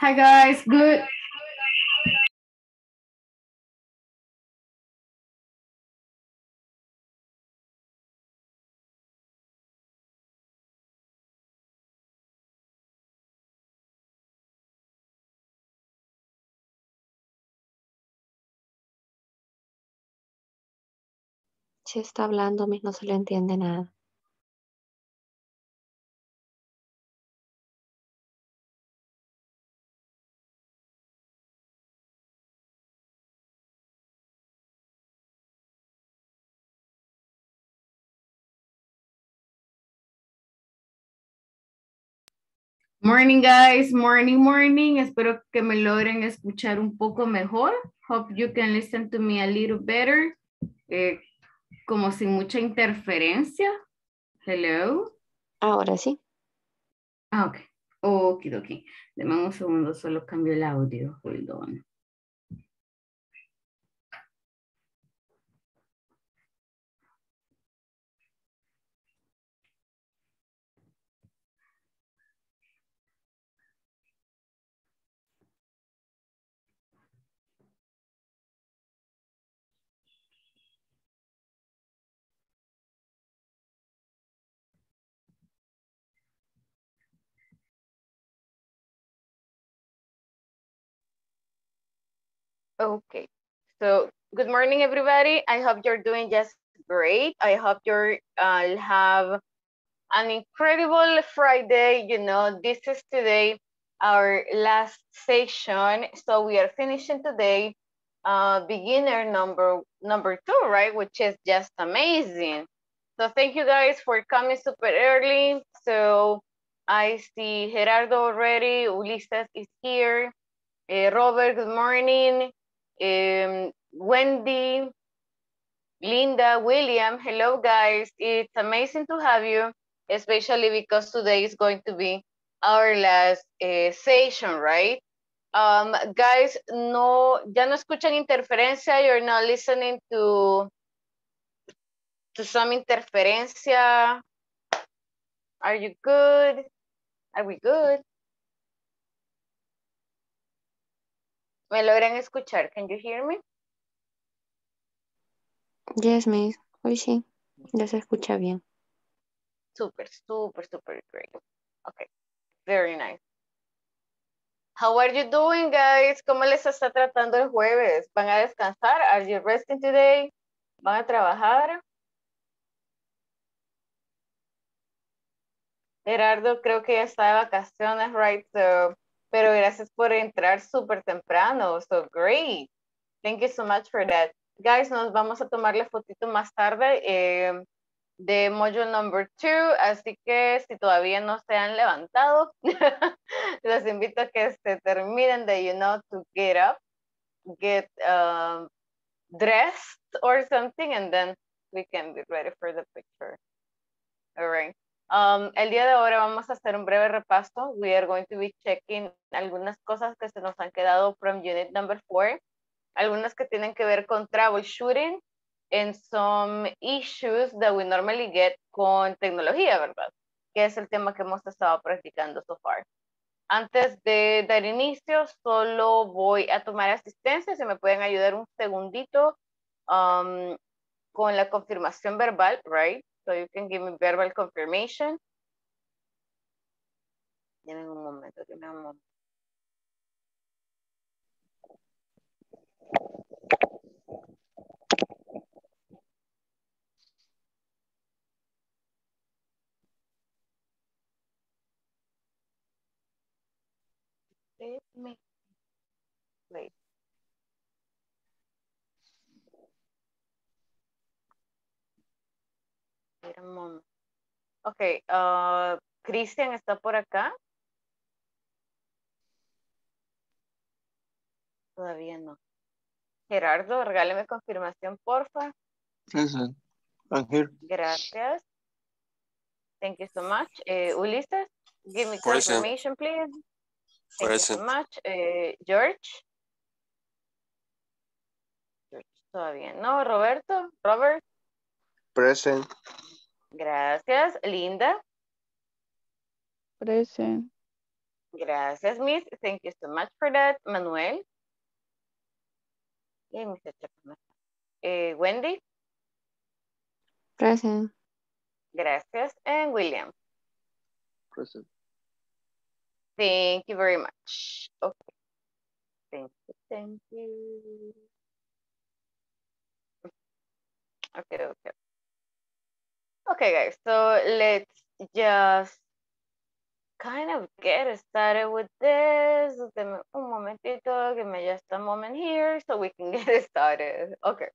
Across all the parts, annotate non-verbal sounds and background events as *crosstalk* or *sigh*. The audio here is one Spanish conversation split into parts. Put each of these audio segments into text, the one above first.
Hi guys, good. Si está hablando, Miss, no se le entiende nada. Morning guys, morning, morning. Espero que me logren escuchar un poco mejor. Hope you can listen to me a little better. Eh, como sin mucha interferencia. Hello. Ahora sí. Ah, ok. Ok, ok. Deme un segundo, solo cambio el audio. Hold on. Okay, so good morning, everybody. I hope you're doing just great. I hope you're uh, have an incredible Friday. You know, this is today our last session, so we are finishing today uh, beginner number number two, right? Which is just amazing. So thank you guys for coming super early. So I see Gerardo already. Ulises is here. Uh, Robert, good morning um, Wendy, Linda, William, hello guys. It's amazing to have you, especially because today is going to be our last uh, session, right? Um, guys, no, ya no escuchan interferencia, you're not listening to, to some interferencia. Are you good? Are we good? ¿Me logran escuchar? Can you hear me? Yes, Miss. Hoy sí. Ya se escucha bien. Super, super, super great. Okay, very nice. How are you doing, guys? ¿Cómo les está tratando el jueves? ¿Van a descansar? Are you resting today? ¿Van a trabajar? Gerardo creo que ya está de vacaciones, right? So pero gracias por entrar súper temprano. So great. Thank you so much for that. Guys, nos vamos a tomar la fotito más tarde eh, de module number two, así que si todavía no se han levantado, *laughs* los invito a que se terminen de, you know, to get up, get um, dressed or something, and then we can be ready for the picture. All right. Um, el día de ahora vamos a hacer un breve repaso. We are going to be checking algunas cosas que se nos han quedado from unit number four. Algunas que tienen que ver con troubleshooting and some issues that we normally get con tecnología, ¿verdad? Que es el tema que hemos estado practicando so far. Antes de dar inicio, solo voy a tomar asistencia. Si me pueden ayudar un segundito um, con la confirmación verbal, right? So you can give me verbal confirmation. Dime un momento, dime un momento. Ok, uh, Cristian está por acá. Todavía no. Gerardo, regáleme confirmación, porfa. Present. I'm here. Gracias. Thank you so much. Eh, Ulises, give me Present. confirmation, please. Thank you so Present. much. Eh, George. George, todavía no. Roberto, Robert, Present. Gracias. Linda, Present. Gracias, Miss. Thank you so much for that. Manuel. Y Mr. Chapman. Eh, Wendy. Present. Gracias. And William. Present. Thank you very much. Okay. Thank you. Thank you. Okay, okay. Okay, guys. So let's just kind of get started with this. Un momentito, give me just a moment here so we can *laughs* get started. Okay.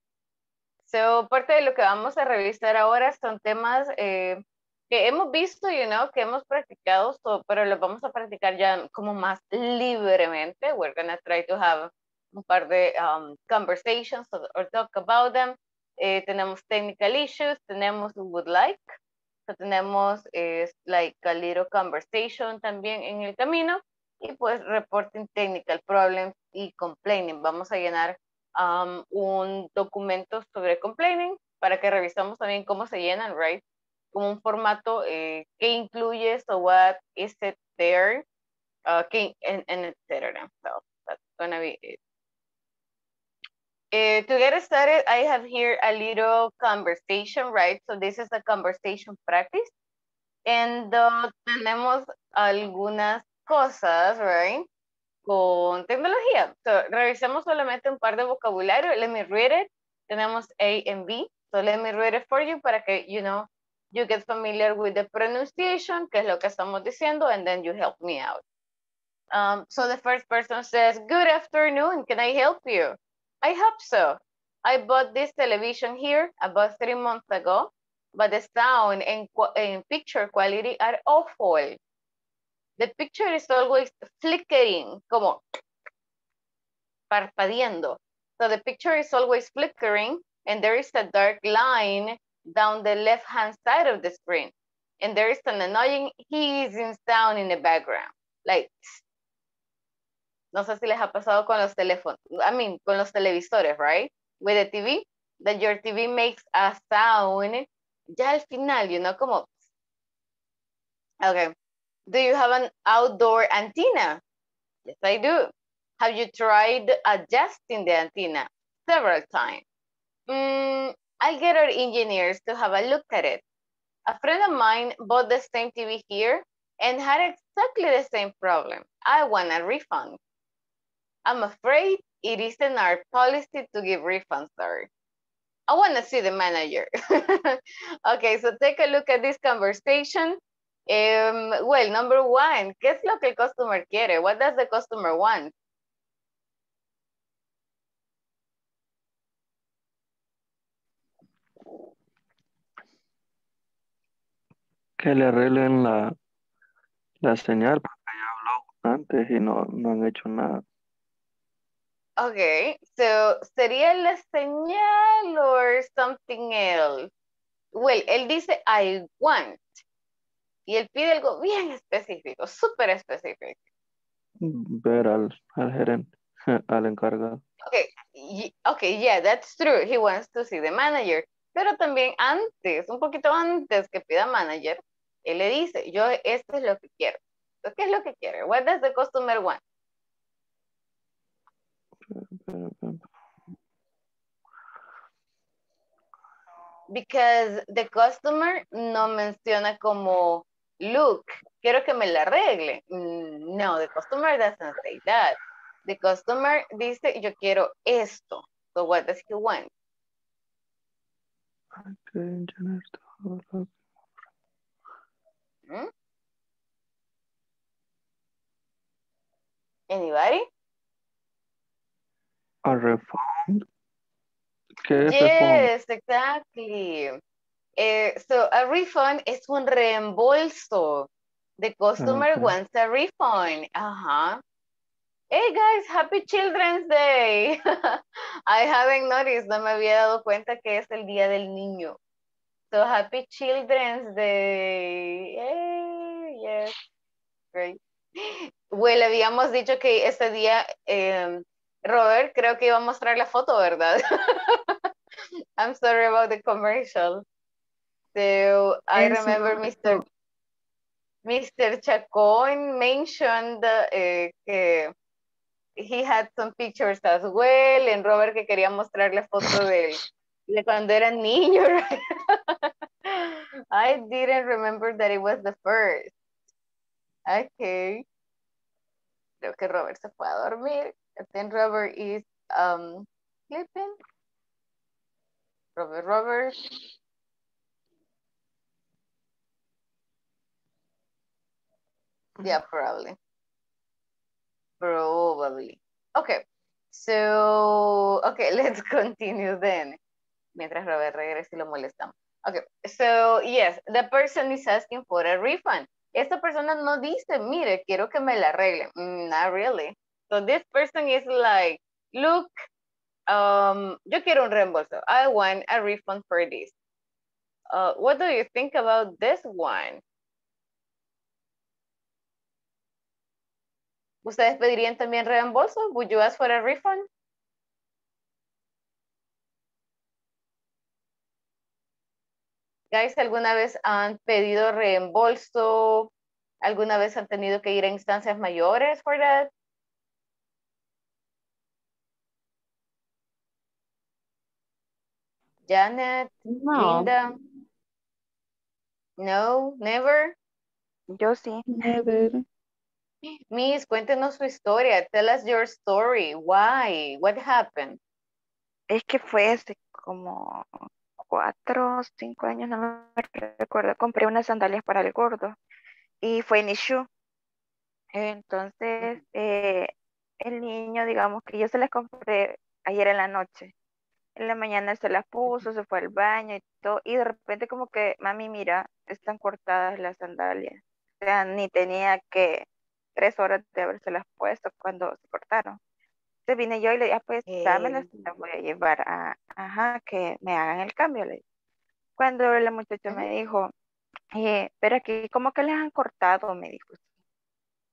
So, parte de lo que vamos a revisar ahora son temas eh, que hemos visto, you know, que hemos practicado, so, pero los vamos a practicar ya como más libremente. We're gonna try to have un par de um, conversations or, talk about them. Eh, tenemos technical issues, tenemos would like, tenemos es like a little conversation también en el camino y pues reporting technical problems y complaining. Vamos a llenar um, un documento sobre complaining para que revisamos también cómo se llenan, right? Como un formato eh, que incluye, so what is it there, que, and, and etc. So that's gonna be it. Uh, to get started, I have here a little conversation, right? So this is a conversation practice. And uh, tenemos algunas cosas, right? Con tecnología. So revisemos solamente un par de vocabulario. Let me read it. Tenemos A and B. So let me read it for you para que, you know, you get familiar with the pronunciation, que es lo que estamos diciendo, and then you help me out. Um, so the first person says, good afternoon, can I help you? I hope so. I bought this television here about three months ago, but the sound and, and picture quality are awful. The picture is always flickering, como parpadeando. So the picture is always flickering and there is a dark line down the left-hand side of the screen. And there is an annoying hissing sound in the background. Like, no sé si les ha pasado con los teléfonos, I mean, con los televisores, right? With the TV, that your TV makes a sound. Ya al final, you know, como. Okay. Do you have an outdoor antenna? Yes, I do. Have you tried adjusting the antenna? Several times. Mm, I'll get our engineers to have a look at it. A friend of mine bought the same TV here and had exactly the same problem. I want a refund. I'm afraid it isn't our policy to give refunds, sir. I want to see the manager. *laughs* okay, so take a look at this conversation. Um, well, number one, ¿qué es lo que el customer quiere? What does the customer want? Que le arreglen la, la señal porque ya habló antes y no, no han hecho nada. Okay, so sería la señal or something else? Well, él dice I want. Y él pide algo bien específico, súper específico. Ver al, al gerente, *laughs* al encargado. Okay, okay, yeah, that's true. He wants to see the manager. Pero también antes, un poquito antes que pida manager, él le dice, yo esto es lo que quiero. ¿Qué es lo que quiere? What does the customer want? Because the customer no menciona como, look, quiero que me la arregle. No, the customer doesn't say that. The customer dice, yo quiero esto. So what does he want? ¿Mm? Anybody? A refund. ¿Qué es yes, exactly. Eh, so a refund es un reembolso. The customer Okay. wants a refund. Ajá. Hey guys, happy Children's Day. *laughs* I haven't noticed, no me había dado cuenta que es el día del niño. So happy Children's Day. Yay, yes. Great. Well, habíamos dicho que ese día, eh, Robert, creo que iba a mostrar la foto, ¿verdad? *laughs* I'm sorry about the commercial. So I Eso, remember Mr. Mr. Chacón mentioned uh, que he had some pictures as well, en Robert que quería mostrarle foto de, *laughs* de cuando era niño. *laughs* I didn't remember that it was the first. Okay. Creo que Robert se fue a dormir. I think Robert is um, sleeping. Robert, Robert. Yeah, probably. Probably. Okay. So, okay, *laughs* let's continue then. Mientras Robert regresa y lo molestamos. Okay, so yes, the person is asking for a refund. Esta persona no dice, mire, quiero que me la arregle. Mm, not really. So this person is like, look, um, yo quiero un reembolso. I want a refund for this. Uh, what do you think about this one? ¿Ustedes pedirían también reembolso? Would you ask for a refund? Guys, ¿alguna vez han pedido reembolso? ¿Alguna vez han tenido que ir a instancias mayores for that? Janet, No. Linda. No, never. Yo sí. Never. Miss, cuéntenos su historia. Tell us your story. Why? What happened? Es que fue hace como cuatro o cinco años, no me recuerdo. Compré unas sandalias para el gordo y fue en Ishu. Entonces, eh, el niño, digamos que yo se las compré ayer en la noche. En la mañana se las puso, se fue al baño y todo. Y de repente como que, mami, mira, están cortadas las sandalias. O sea, ni tenía que tres horas de habérselas puesto cuando se cortaron. Entonces vine yo y le dije, ah, pues dámelas, las voy a llevar a, ajá, que me hagan el cambio. Le dije. Cuando la muchacha me dijo, eh, pero aquí como que les han cortado, me dijo.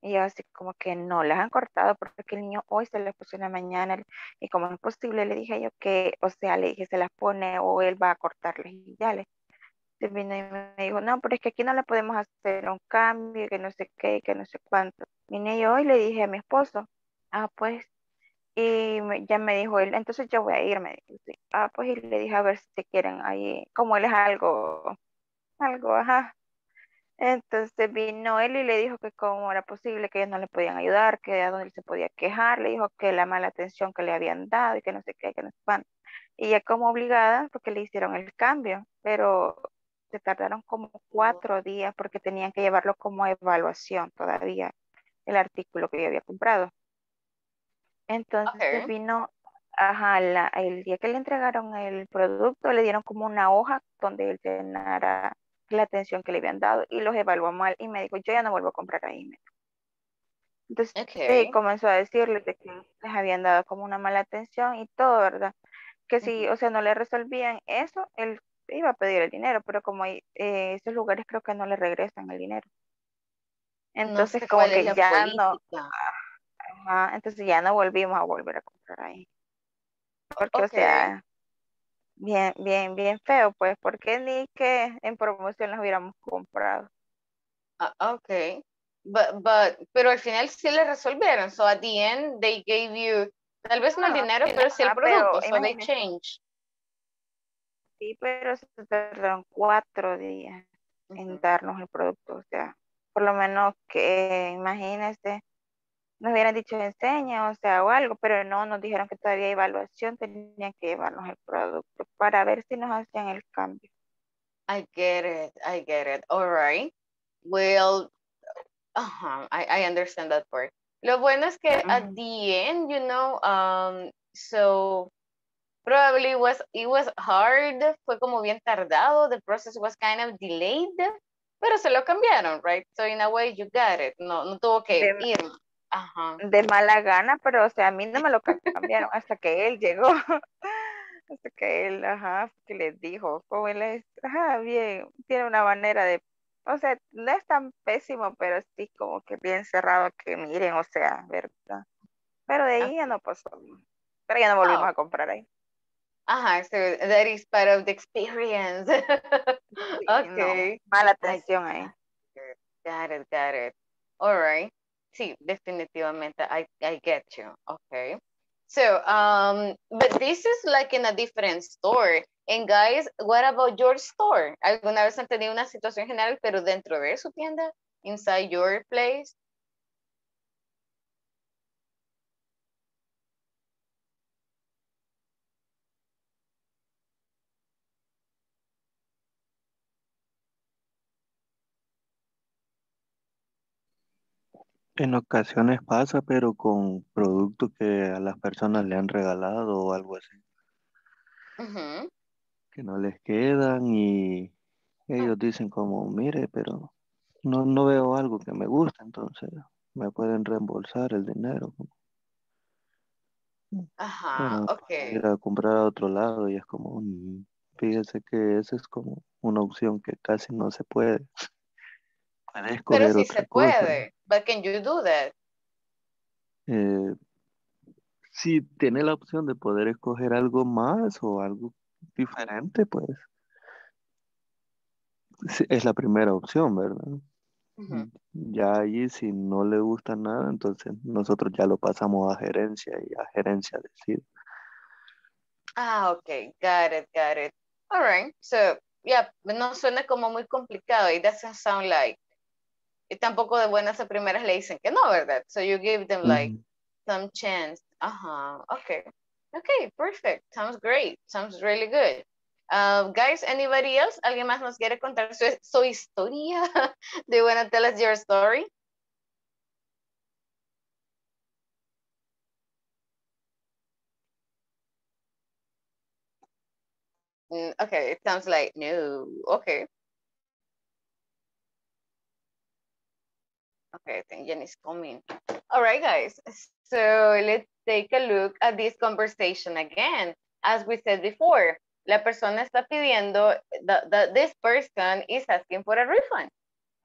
Y yo así como que no las han cortado porque el niño hoy se las puso en la mañana y como es posible, le dije yo que, o sea, le dije se las pone o él va a cortarles y ya le. Y me dijo, no, pero es que aquí no le podemos hacer un cambio, que no sé qué, que no sé cuánto. Vine yo y le dije a mi esposo, ah, pues, y me- ya me dijo él, entonces yo voy a ir, me dijo, sí. Ah, pues, y le dije a ver si quieren ahí, como él es algo, algo, ajá. Entonces vino él y le dijo que cómo era posible, que ellos no le podían ayudar, que a dónde él se podía quejar, le dijo que la mala atención que le habían dado y que no sé qué, que no sé cuánto. Y ya como obligada, porque le hicieron el cambio, pero se tardaron como cuatro días porque tenían que llevarlo como evaluación todavía, el artículo que yo había comprado. Entonces vino, ajá, la- el día que le entregaron el producto, le dieron como una hoja donde él llenara la atención que le habían dado y los evaluó mal y me dijo, yo ya no vuelvo a comprar ahí. dijo. Entonces eh, Ok. comenzó a decirles de que les habían dado como una mala atención y todo, ¿verdad? Que si, o sea, no le resolvían eso, él iba a pedir el dinero, pero como hay, eh, esos lugares creo que no le regresan el dinero. No Entonces sé como que ya no, ajá, entonces ya no volvimos a volver a comprar ahí. Porque, o sea, bien, bien, bien feo, pues, porque ni que en promoción los hubiéramos comprado. Ah, ok. But, but, pero al final sí le resolvieron. So at the end they gave you, tal vez no el No, dinero, pero sí el pero producto. So they imagínese. change. Sí, pero se tardaron cuatro días en darnos el producto. O sea, por lo menos que, imagínese, nos hubieran dicho enseña, o sea, o algo, pero no, nos dijeron que todavía hay evaluación, tenían que llevarnos el producto para ver si nos hacían el cambio. I get it. I get it. All right. Well, uh-huh, I, I understand that part. Lo bueno es que at Ujú. the end, you know, um, so probably it was it was hard, fue como bien tardado, the process was kind of delayed, pero se lo cambiaron, right? So in a way you got it. No, no tuvo que De, ir. Ajá. de mala gana, pero o sea, a mí no me lo ca- cambiaron hasta que él llegó. *laughs* Hasta que él, ajá, que les dijo, como él es, ajá, bien, tiene una manera de, o sea, no es tan pésimo, pero sí como que bien cerrado que miren, o sea, ¿verdad? Pero de ahí ya no pasó. Pero ya no volvimos Oh, a comprar ahí. ajá, so that is part of the experience. *laughs* Sí, no, Okay. mala atención ahí. Got it, got it. All right. Sí, definitivamente. I, I get you. Okay. So, um, but this is like in a different store. And guys, what about your store? ¿Alguna vez han tenido una situación general, pero dentro de su tienda? Inside your place? En ocasiones pasa, pero con productos que a las personas le han regalado o algo así, Ujú. que no les quedan y ellos dicen como, mire, pero no, no veo algo que me guste, entonces me pueden reembolsar el dinero. Ajá, Pero ok. ir a comprar a otro lado y es como, "Mm, fíjese que esa es como una opción que casi no se puede. *laughs* Pero escoger sí otra se cosa. puede. But can you do that? Eh, si tiene la opción de poder escoger algo más o algo diferente, pues es la primera opción, ¿verdad? Ujú. Ya allí si no le gusta nada, entonces nosotros ya lo pasamos a gerencia y a gerencia decide. Ah, ok. Got it, got it. All right. So, yeah, no suena como muy complicado. It doesn't sound like. Y tampoco de buenas a primeras le dicen que no, ¿verdad? So you give them like some chance. Ajá, okay. Okay, perfect. Sounds great. Sounds really good. Uh, guys, anybody else? ¿Alguien más nos quiere contar su, su historia? Do you want to tell us your story? Mm, okay, it sounds like no. Okay. Okay, I think Jenny's coming. All right, guys. So let's take a look at this conversation again. As we said before, la persona está pidiendo, the, the, this person is asking for a refund.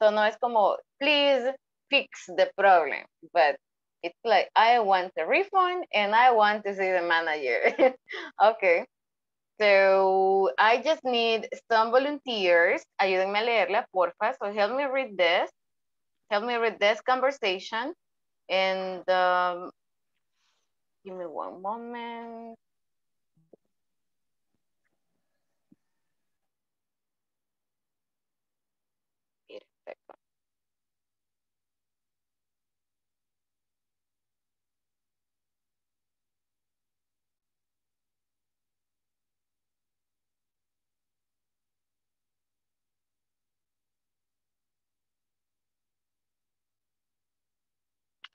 So no es como, please fix the problem, but it's like, I want a refund and I want to see the manager. *laughs* okay. So I just need some volunteers. Ayúdenme a leerla, porfa. So help me read this. Help me read this conversation. And um, give me one moment.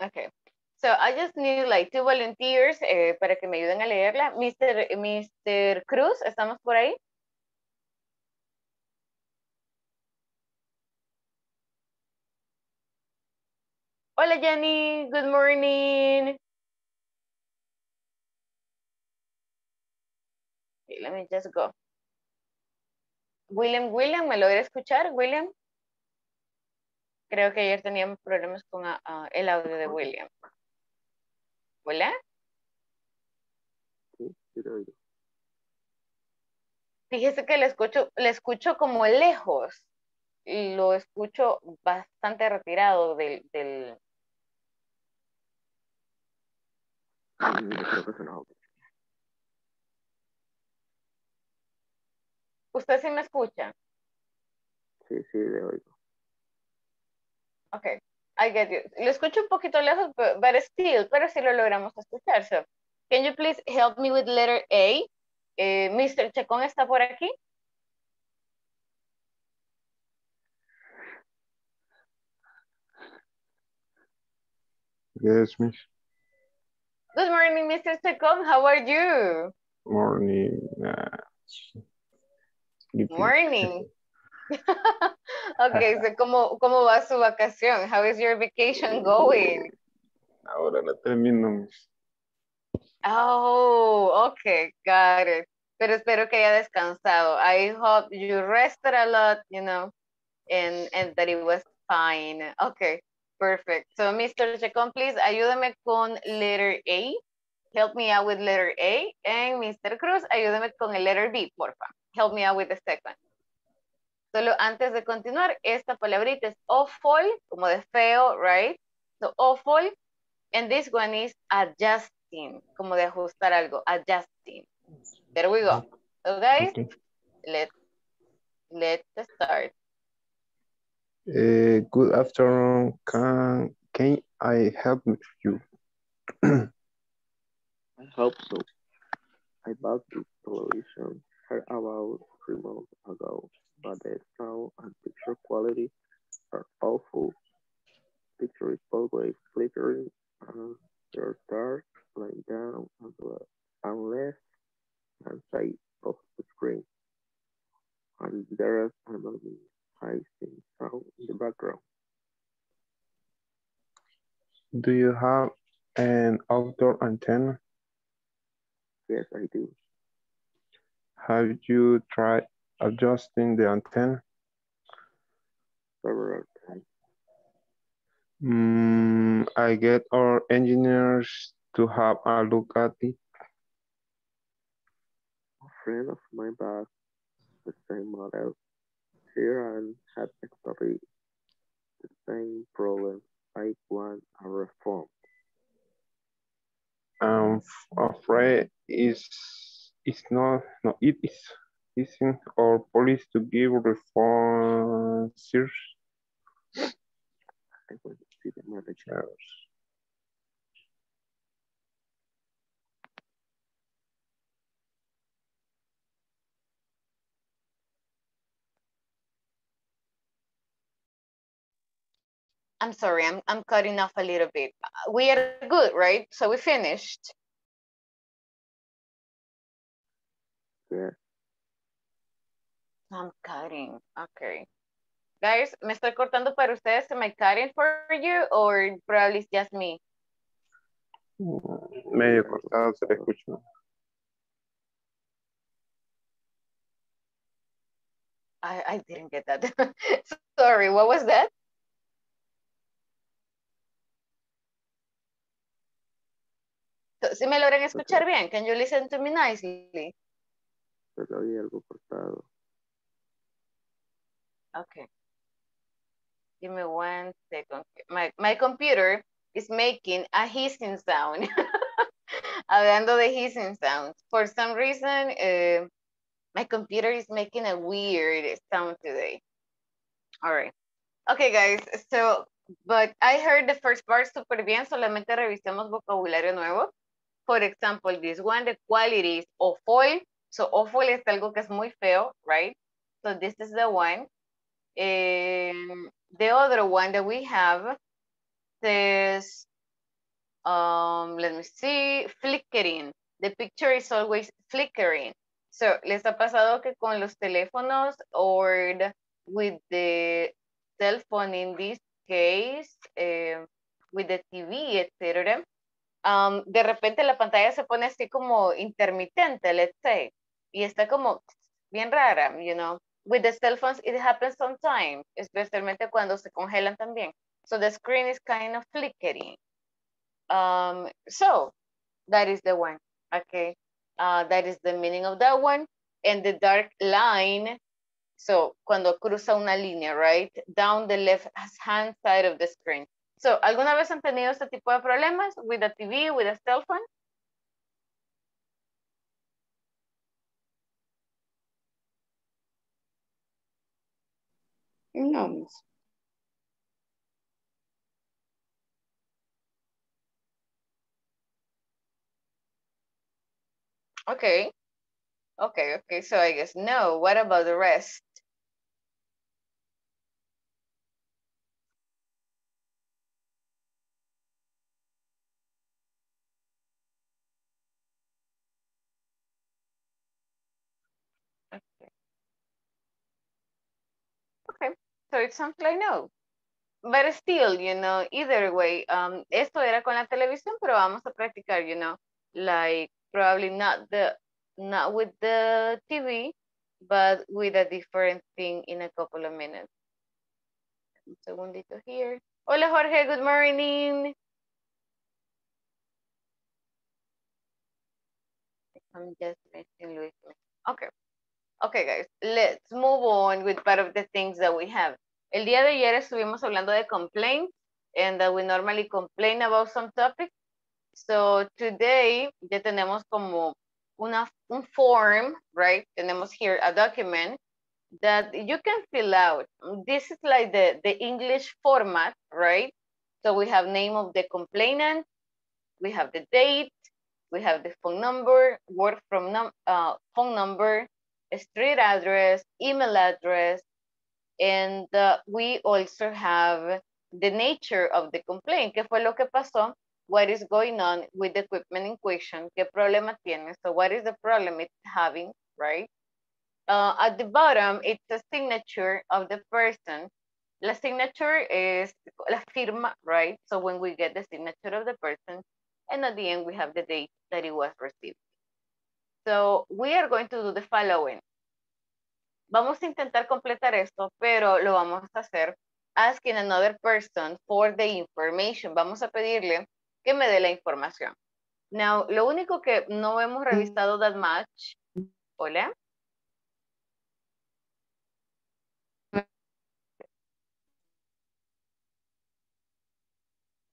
Okay. So I just need like two volunteers eh, para que me ayuden a leerla. Mr. Mr. Cruz, ¿estamos por ahí? Hola Jenny, good morning. Okay, let me just go. William, William, ¿me logra escuchar, William? Creo que ayer teníamos problemas con ah, ah, el audio de William. ¿Hola? Sí, sí te oigo. Fíjese que le escucho, le escucho como lejos. Lo escucho bastante retirado del, del... Creo que se. ¿Usted sí me escucha? Sí, sí, le oigo. Okay, I get you. Lo escucho un poquito lejos, but, but still, pero sí lo logramos escuchar. So, can you please help me with letter A? Eh, Mr. Chacón está por aquí. Yes, miss. Good morning, Mr. Chacón. How are you? Morning. Uh. Morning. *laughs* okay, so ¿cómo, ¿cómo va su vacación? How is your vacation going? Ahora la termino. Oh, okay, got it. Pero espero que haya descansado. I hope you rested a lot, you know, and, and that it was fine. Okay, perfect. So, Mr. Chacón, please, ayúdame con letter A. Help me out with letter A. And Mr. Cruz, ayúdame con el letter B, porfa. Help me out with the second. Solo antes de continuar, esta palabrita es awful, como de feo, right? So awful. And this one is adjusting, como de ajustar algo, adjusting. There we go. So guys, Okay. let's, let's start. Uh, good afternoon. Can can I help you? I hope so. I bought this television here about three months ago, but the sound uh, and picture quality are awful. Picture is always flickering and there's dark lying down on the and left hand side of the screen. And there's annoying hissing sound in the background. Do you have an outdoor antenna? Yes, I do. Have you tried adjusting the antenna? Mm, I get our engineers to have a look at it. A friend of mine bought the same model here and had exactly the same problem. I want a reform. I'm afraid it's, it's not, no, it is, isn't our police to give responses. I went to see the manager. I'm sorry, I'm, I'm cutting off a little bit. We are good, right? So we finished. Yes, I'm cutting, okay. Guys, ¿me estoy cortando para ustedes? Am I cutting for you or probably it's just me? Mm, Medio cortado se le escucha. I, I didn't get that. *laughs* Sorry, what was that? Si me logran escuchar bien, can you listen to me nicely? pero oí algo cortado. Okay. Give me one second. My, my computer is making a hissing sound. *laughs* Hablando de hissing sounds. For some reason, uh, my computer is making a weird sound today. All right. Okay, guys. So, but I heard the first part super bien. Solamente revisemos vocabulario nuevo. For example, this one, the qualities of oil. So, awful es algo que es muy feo, right? So, this is the one. Um, the other one that we have says, um, let me see, flickering. The picture is always flickering. So, ¿les ha pasado que con los teléfonos or with the cell phone in this case, eh, with the TV, etcétera, um, de repente la pantalla se pone así como intermitente, let's say, y está como bien rara, you know. With the cell phones, it happens sometimes, especialmente cuando se congelan también. So the screen is kind of flickering. Um, so that is the one, okay? Uh, that is the meaning of that one. And the dark line, so cuando cruza una línea, right? Down the left hand side of the screen. So, ¿alguna vez han tenido este tipo de problemas with a TV, with a cell phone? No. Okay. Okay, okay. So I guess no. What about the rest? Okay. Okay. So it sounds like no. But still, you know, either way, um, esto era con la televisión, pero vamos a practicar, you know, like probably not the, not with the TV, but with a different thing in a couple of minutes. Un segundito here. Hola Jorge, good morning. I'm just missing Luis. Okay. Okay, guys, let's move on with part of the things that we have. El día de ayer estuvimos hablando de complaints and that we normally complain about some topic. So today ya tenemos como una, un form, right? Tenemos here a document that you can fill out. This is like the, the English format, right? So we have name of the complainant, we have the date, we have the phone number, word from num uh, phone number, street address, email address, and uh, we also have the nature of the complaint, que fue lo que pasó, what is going on with the equipment in question, qué problema tiene, so what is the problem it's having, right? Uh, at the bottom, it's a signature of the person. La signature is la firma, right? So when we get the signature of the person, and at the end, we have the date that it was received. So we are going to do the following. Vamos a intentar completar esto, pero lo vamos a hacer asking another person for the information. Vamos a pedirle que me dé la información. Now, lo único que no hemos revisado that much. Hola.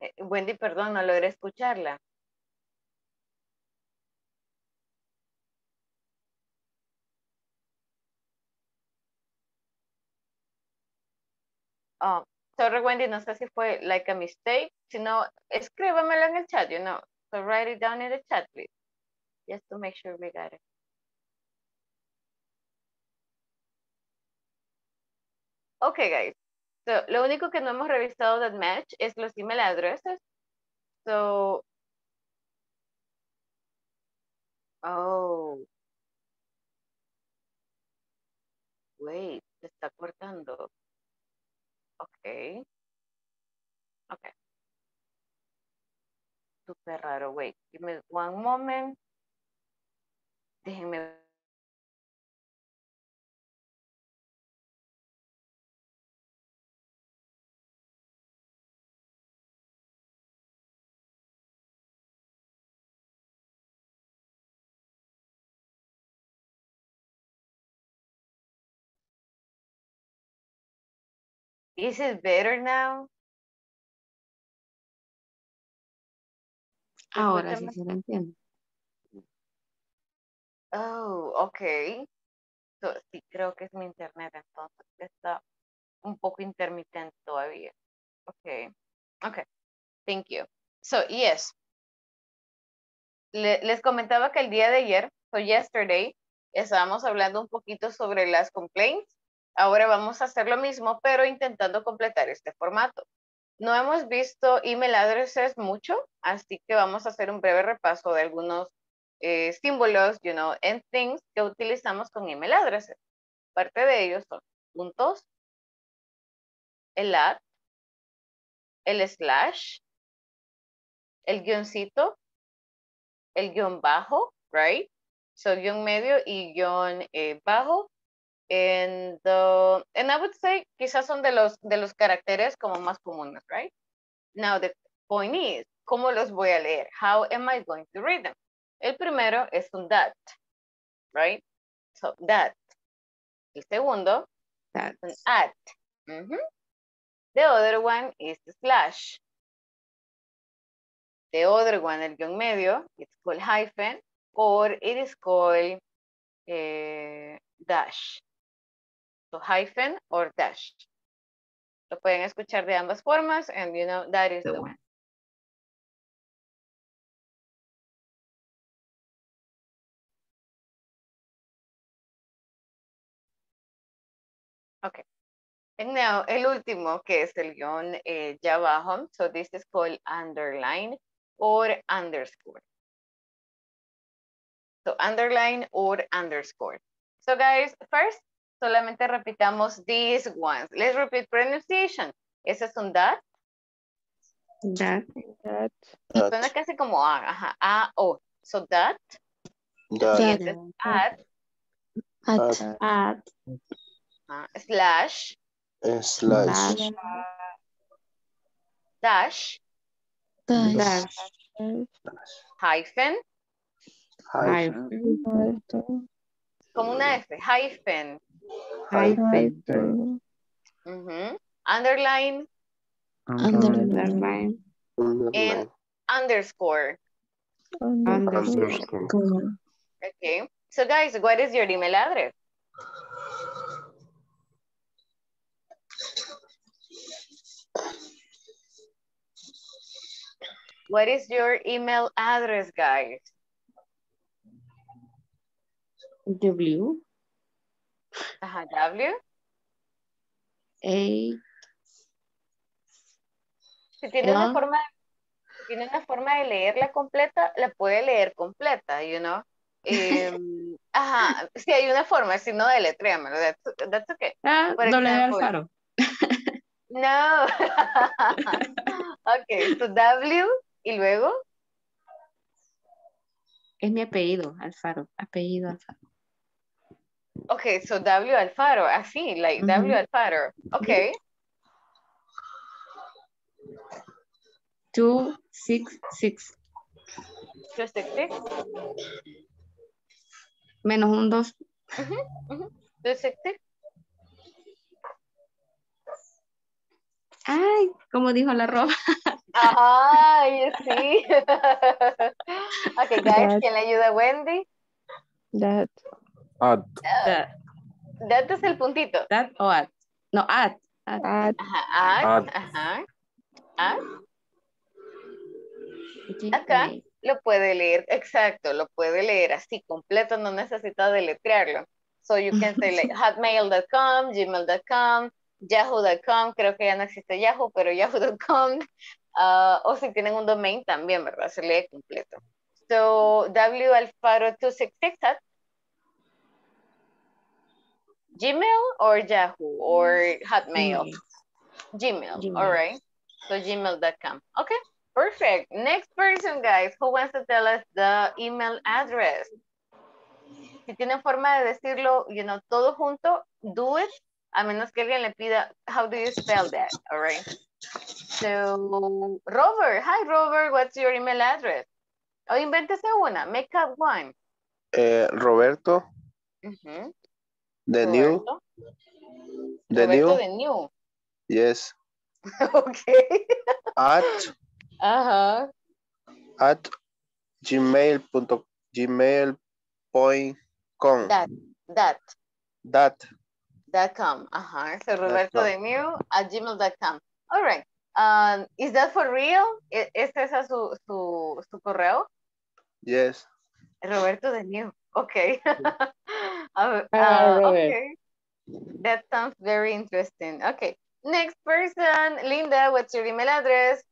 Eh, Wendy, perdón, no logré escucharla. Oh, sorry, Wendy, no sé si fue like a mistake. Si no, escríbamelo en el chat, you know. So write it down in the chat, please. Just to make sure we got it. Okay, guys. So, lo único que no hemos revisado that match es los email addresses. So, oh. Wait, se está cortando. Okay. Okay. Súper raro. Wait, give me one moment. Déjenme. Is it better now? Ahora sí se lo entiendo. Oh, okay. So, sí, creo que es mi internet entonces. Está un poco intermitente todavía. Okay. Okay. Thank you. So, yes. Le- les comentaba que el día de ayer, so yesterday, estábamos hablando un poquito sobre las complaints. Ahora vamos a hacer lo mismo, pero intentando completar este formato. No hemos visto email addresses mucho, así que vamos a hacer un breve repaso de algunos eh, símbolos, you know, and things que utilizamos con email addresses. Parte de ellos son puntos, el at, el slash, el guioncito, el guion bajo, right? So guion medio y guion eh, bajo. And, uh, and I would say quizás son de los, de los caracteres como más comunes, right? Now the point is, ¿cómo los voy a leer? How am I going to read them? El primero es un that, right? So that. El segundo That's an at. Mhm. The other one is the slash. The other one, el guion medio, it's called hyphen, or it is called eh, dash. So hyphen or dash. Lo pueden escuchar de ambas formas, and you know, that is the one. Okay. And now, el último, que es el guión eh, ya abajo. So this is called underline or underscore. So underline or underscore. So guys, first, solamente repitamos these ones. Let's repeat pronunciation. Ese es un that. that, That, Suena casi como A, ajá, A, O. So that, that, siguiente es at, at, at, at, ah, slash, slash, slash, dash, dash, hyphen, hyphen, hyphen, como una F, hyphen. Hyphen. Ujú. Mm-hmm. Underline Underline. and underscore. Underscore. Okay. So guys, what is your email address? What is your email address, guys? W. Ajá, W. A. Si tiene una forma, si tiene una forma de leerla completa, la puede leer completa, you know. *laughs* Em, ajá, si hay una forma, si no deletréamelo, that's, that's okay. Ah, Por doble ejemplo. Alfaro. No. *laughs* ok, so W y luego, Es mi apellido, Alfaro. Apellido Alfaro. Ok, so W Alfaro, así, like W Ujú. Alfaro, ok. Two, six, six. Two, six, six, Menos un dos. two, six, six. Ay, como dijo la ropa. Ay, sí. *laughs* ok, guys, ¿quién le ayuda a Wendy? That. At That, That es el puntito. that o at. No, at. at. At. Ajá, at, At. ajá. At, Gmail. Acá. lo puede leer, exacto, lo puede leer así completo, no necesita deletrearlo. So you can say like *laughs* hotmail.com, gmail.com, yahoo.com, creo que ya no existe Yahoo, pero yahoo.com, *laughs* ah, o si tienen un domain también, ¿verdad? Se lee completo. So W Alfaro 266 at Gmail or Yahoo or Hotmail? Gmail, Gmail. all right. So gmail.com. Okay, perfect. Next person, guys, who wants to tell us the email address? Si tienen forma de decirlo, you know, todo junto, do it, a menos que alguien le pida, how do you spell that, all right? So, Robert, hi Robert, what's your email address? O invéntese una, make up one. Eh, Roberto, Ujú, the new, Roberto. the Roberto new, de new. yes, *laughs* okay. at, Ajá. at gmail punto, gmail point com. That, that. That, dot com. Ajá. So Roberto de New at gmail.com. All right. Um, is that for real? ¿E- ¿Es esa su, su, su correo? yes. Roberto de New. Okay. *laughs* Uh, *laughs* Ah, uh, okay. That sounds very interesting. Okay. Next person, Linda, what's your email address?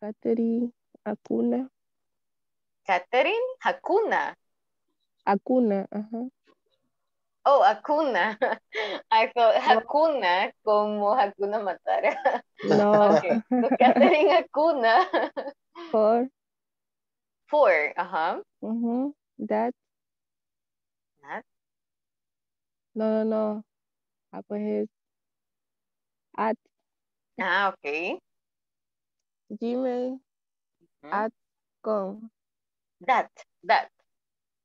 Catherine. Acuna. Catherine Hakuna. Acuna. Ajá. Oh, Hakuna. *laughs* I thought Hakuna como Hakuna Matara. No. *laughs* Okay. So Catherine Hakuna. For. Four. Ajá. ujú, That. That. No, no, no. Ah, pues es. At Ah, okay. gmail. Ujú. At com. That, that.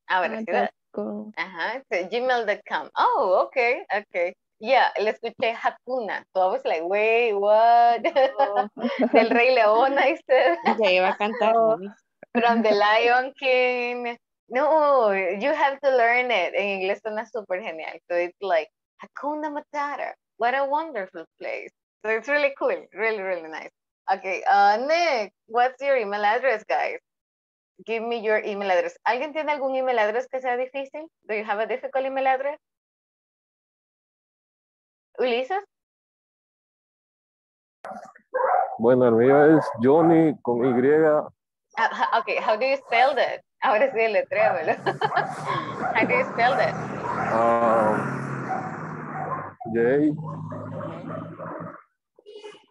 Ahora Ah, sí, that that. com. Ajá, so gmail.com. Oh, okay, okay. Yeah, le escuché Hakuna. So I was like, wait, what? *laughs* Oh. Del Rey León, I said. Ya iba a cantar. *laughs* From the Lion King. No, you have to learn it. En inglés suena súper genial. So it's like, Hakuna Matata. What a wonderful place. So it's really cool. Really, really nice. Okay, uh, Nick, what's your email address, guys? Give me your email address. ¿Alguien tiene algún email address que sea difícil? Do you have a difficult email address? Ulises? Bueno, el mío es Johnny con Y. Ah, okay, how do you spell that? Ahora sí, letréamelo. *laughs* how do you spell that? um, J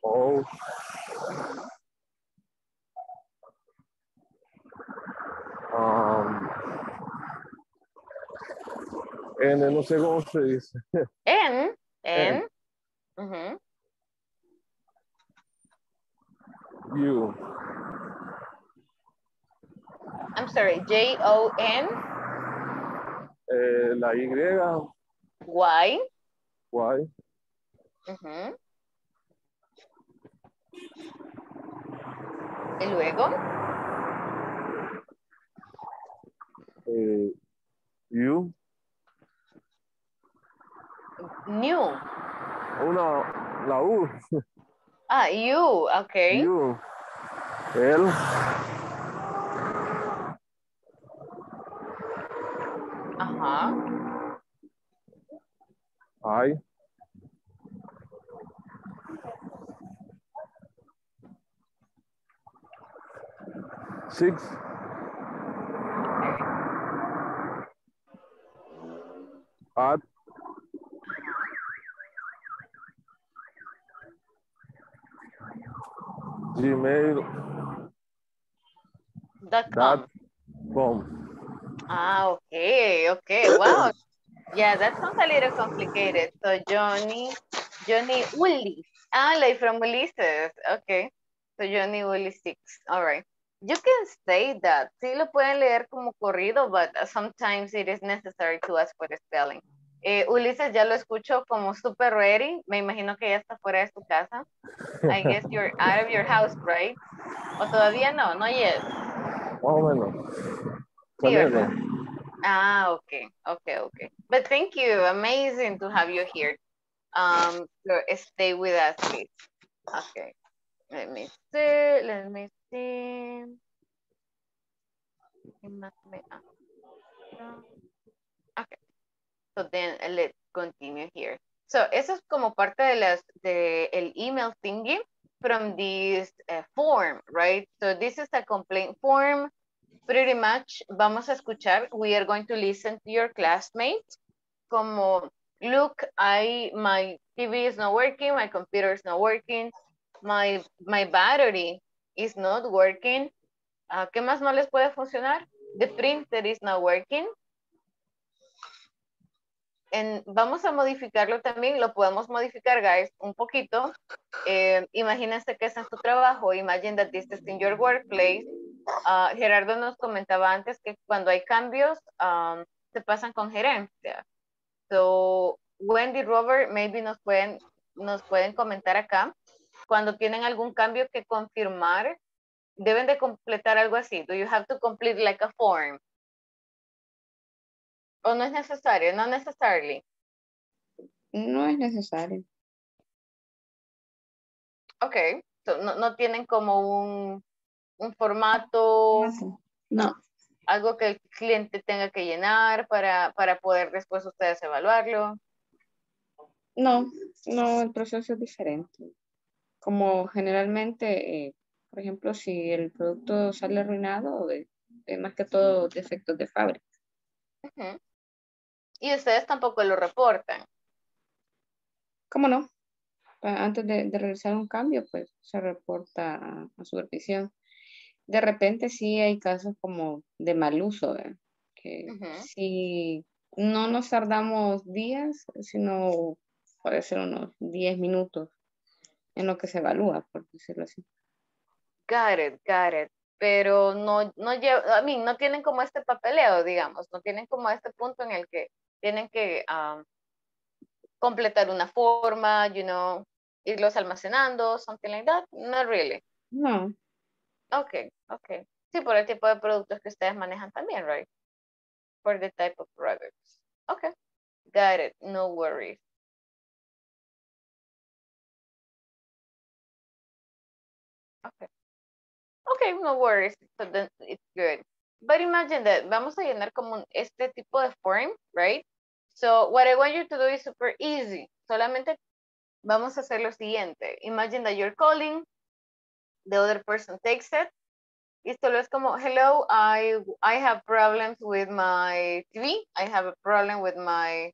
O um, N, no sé cómo se dice. *laughs* N, N, N. ujú, U. I'm sorry, J-O-N, Eh, la Y, Why? Y, Ujú. Y luego, eh, U, new. una, la U, Ah, you, okay. U, L, Ajá. I, six, at, Gmail Dot com. dot com. Ah, okay, okay. Wow. Yeah, that sounds a little complicated. So Johnny, Johnny Uli. Ah, like from Ulises. Okay. So Johnny Uli six. All right. You can say that. Sí lo pueden leer como corrido, but sometimes it is necessary to ask for the spelling. Eh, Ulises ya lo escucho como super ready. Me imagino que ya está fuera de su casa. I guess *laughs* you're out of your house, right? O todavía no, no yet. Más o menos. Sí, Ah, okay, okay, okay. But thank you. Amazing to have you here. Um, so stay with us, please. Okay. Let me see. Let me see. ¿Qué más me ha- Okay. So then let's continue here. So eso es como parte de las de el email thingy from this uh, form, right? So this is a complaint form. Pretty much vamos a escuchar. We are going to listen to your classmate. Como, look, I my TV is not working, my computer is not working, my my battery is not working. Ah, ¿Qué más no les puede funcionar? The printer is not working. En- vamos a modificarlo también, lo podemos modificar, guys, un poquito. Eh, imagínense que es en su trabajo, imagine that this is in your workplace. Ah, Gerardo nos comentaba antes que cuando hay cambios, se pasan con gerencia. So, Wendy, Robert, maybe nos pueden, nos pueden comentar acá. Cuando tienen algún cambio que confirmar, deben de completar algo así. Do you have to complete like a form? ¿O no es necesario? No necessarily. No es necesario. Ok. So, no, no tienen como un, un formato, No, algo que el cliente tenga que llenar para, para poder después ustedes evaluarlo. no, no, el proceso es diferente. Como generalmente, eh, por ejemplo, si el producto sale arruinado, eh, es más que todo defectos de fábrica. Ujú. Y ustedes tampoco lo reportan. ¿Cómo no? Antes de, de realizar un cambio, pues se reporta a, a supervisión. De repente sí hay casos como de mal uso, ¿verdad? que si no nos tardamos días, sino puede ser unos 10 minutos en lo que se evalúa, por decirlo así. Got it, got it. Pero no, no lleva, I mean, no tienen como este papeleo, digamos, no tienen como este punto en el que tienen que um, completar una forma, you know, irlos almacenando, something like that. Not really. No, Okay, okay. Sí, por el tipo de productos que ustedes manejan también, right? For the type of products. Okay, got it. No worries. Okay. Okay, no worries. So then it's good. But imagine that vamos a llenar como este tipo de form, right? So what I want you to do is super easy. Solamente vamos a hacer lo siguiente. Imagine that you're calling, the other person takes it, y solo es como, hello, I, I have problems with my TV, I have a problem with my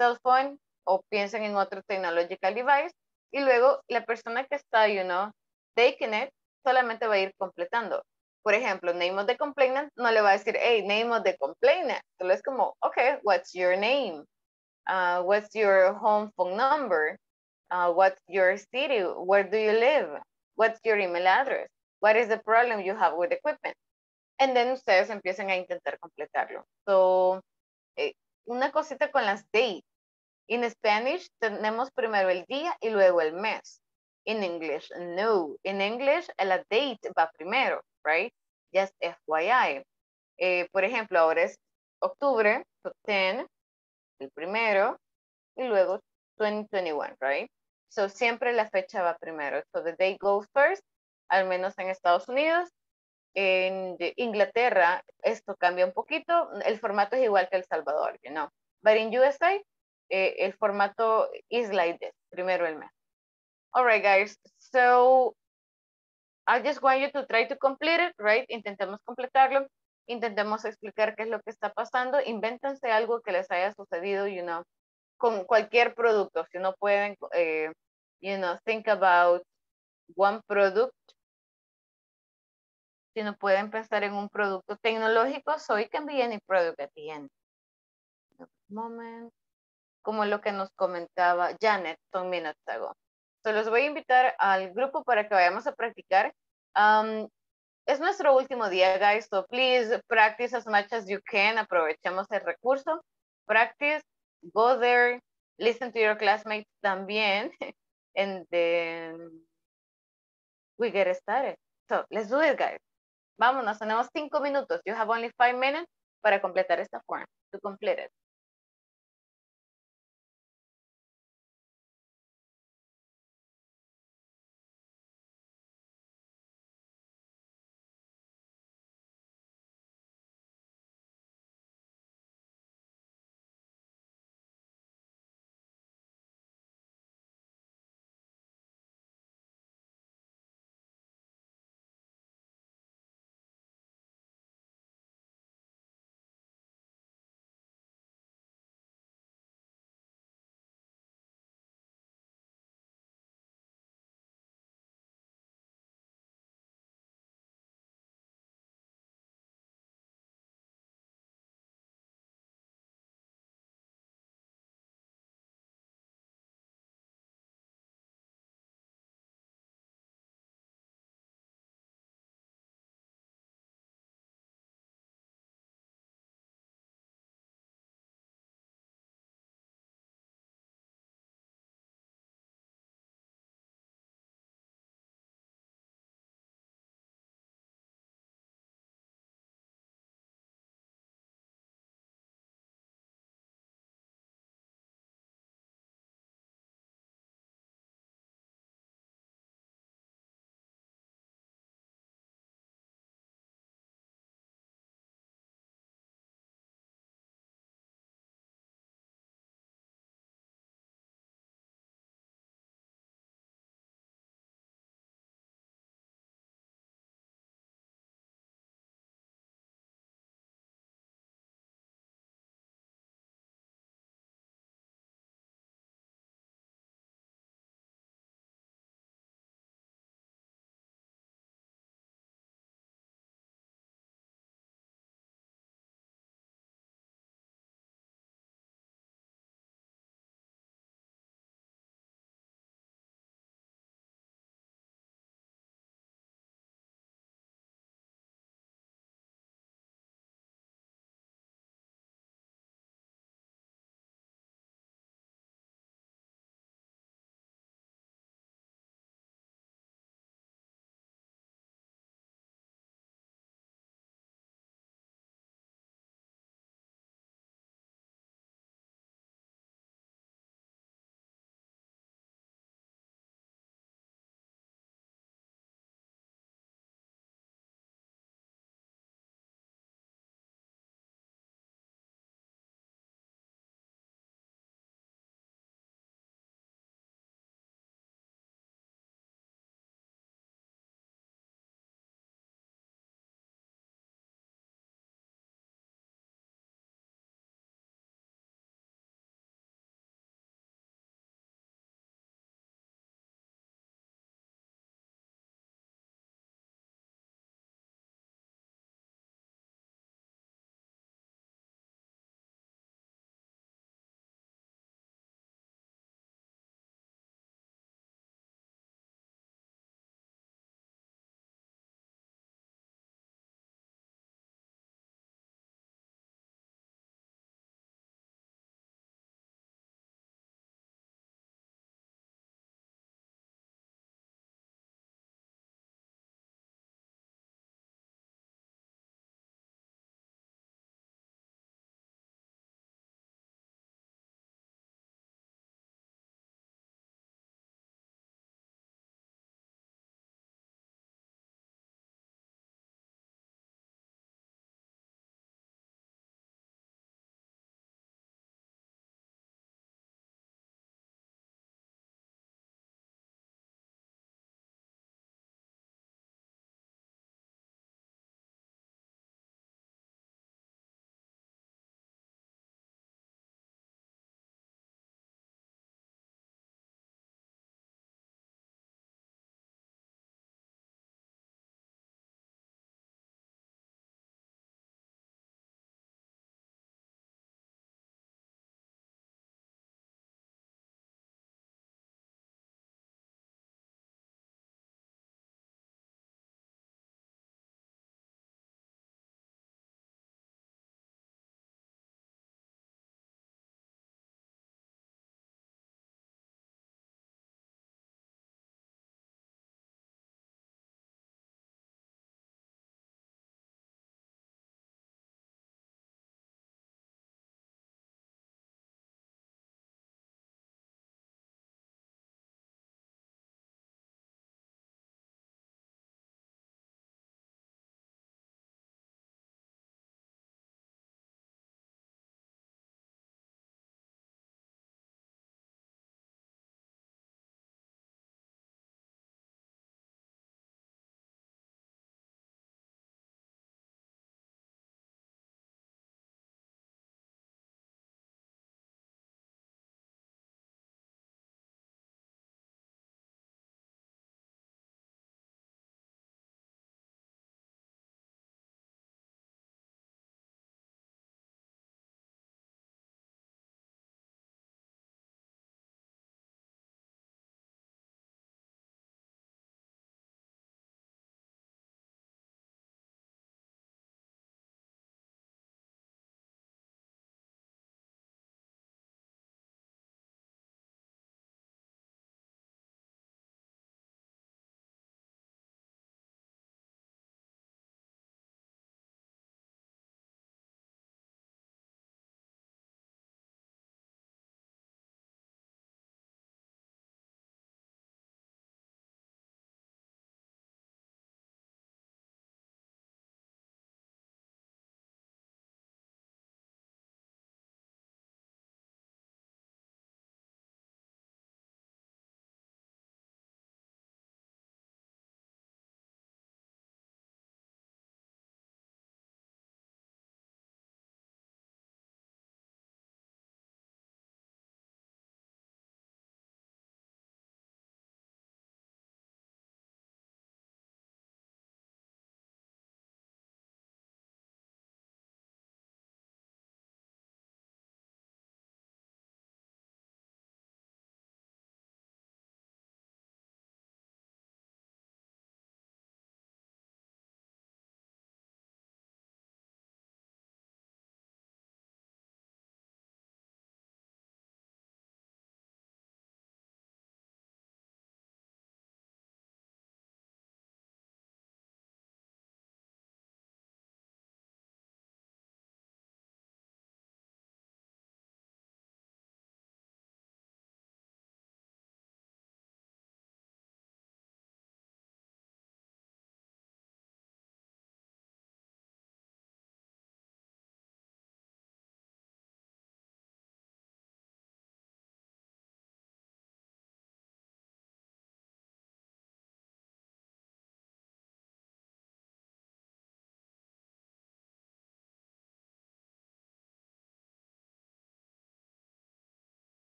cell phone, o piensen en otro technological device, y luego la persona que está, you know, taking it, solamente va a ir completando. Por ejemplo, name of the complainant, no le va a decir, hey, name of the complainant, solo es como, okay, what's your name? Uh, what's your home phone number? Uh, what's your city? Where do you live? What's your email address? What is the problem you have with equipment? And then ustedes empiezan a intentar completarlo. So, eh, una cosita con las dates. In Spanish tenemos primero el día y luego el mes. In English, no. In English, la date va primero, right? Just FYI. Eh, por ejemplo, ahora es octubre, so 10, el primero, y luego 2021, right? So siempre la fecha va primero. So the date goes first, al menos en Estados Unidos. En Inglaterra, esto cambia un poquito. El formato es igual que El Salvador, you know. But in USA, eh, el formato is like this, primero el mes. All right, guys. So I just want you to try to complete it, right? Intentemos completarlo. Intentemos explicar qué es lo que está pasando. Invéntense algo que les haya sucedido, you know, con cualquier producto. Si no pueden, eh, you know, think about one product. Si no pueden pensar en un producto tecnológico, so it can be any product at the end. Moment. Como lo que nos comentaba Janet some minutes ago. So los voy a invitar al grupo para que vayamos a practicar. Um, es nuestro último día, guys, so please practice as much as you can. Aprovechemos el recurso. Practice, go there, listen to your classmates también, *laughs* and then we get started. So let's do it, guys. Vámonos, tenemos cinco minutos. You have only five minutes para completar esta form, to complete it.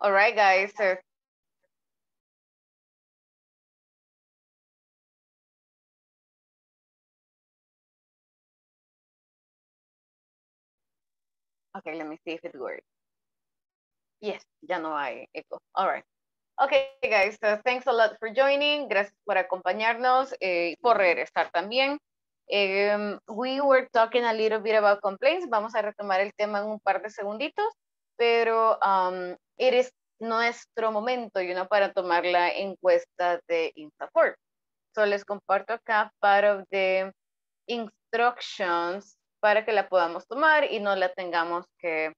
All right, guys. So Okay, let me see if it works. Yes, ya no hay eco. All right. Okay, guys, so thanks a lot for joining. Gracias por acompañarnos, eh, por regresar también. Um, we were talking a little bit about complaints. Vamos a retomar el tema en un par de segunditos, pero um, is nuestro momento, you know, para tomar la encuesta de Instafort. So les comparto acá part of the instructions para que la podamos tomar y no la tengamos que,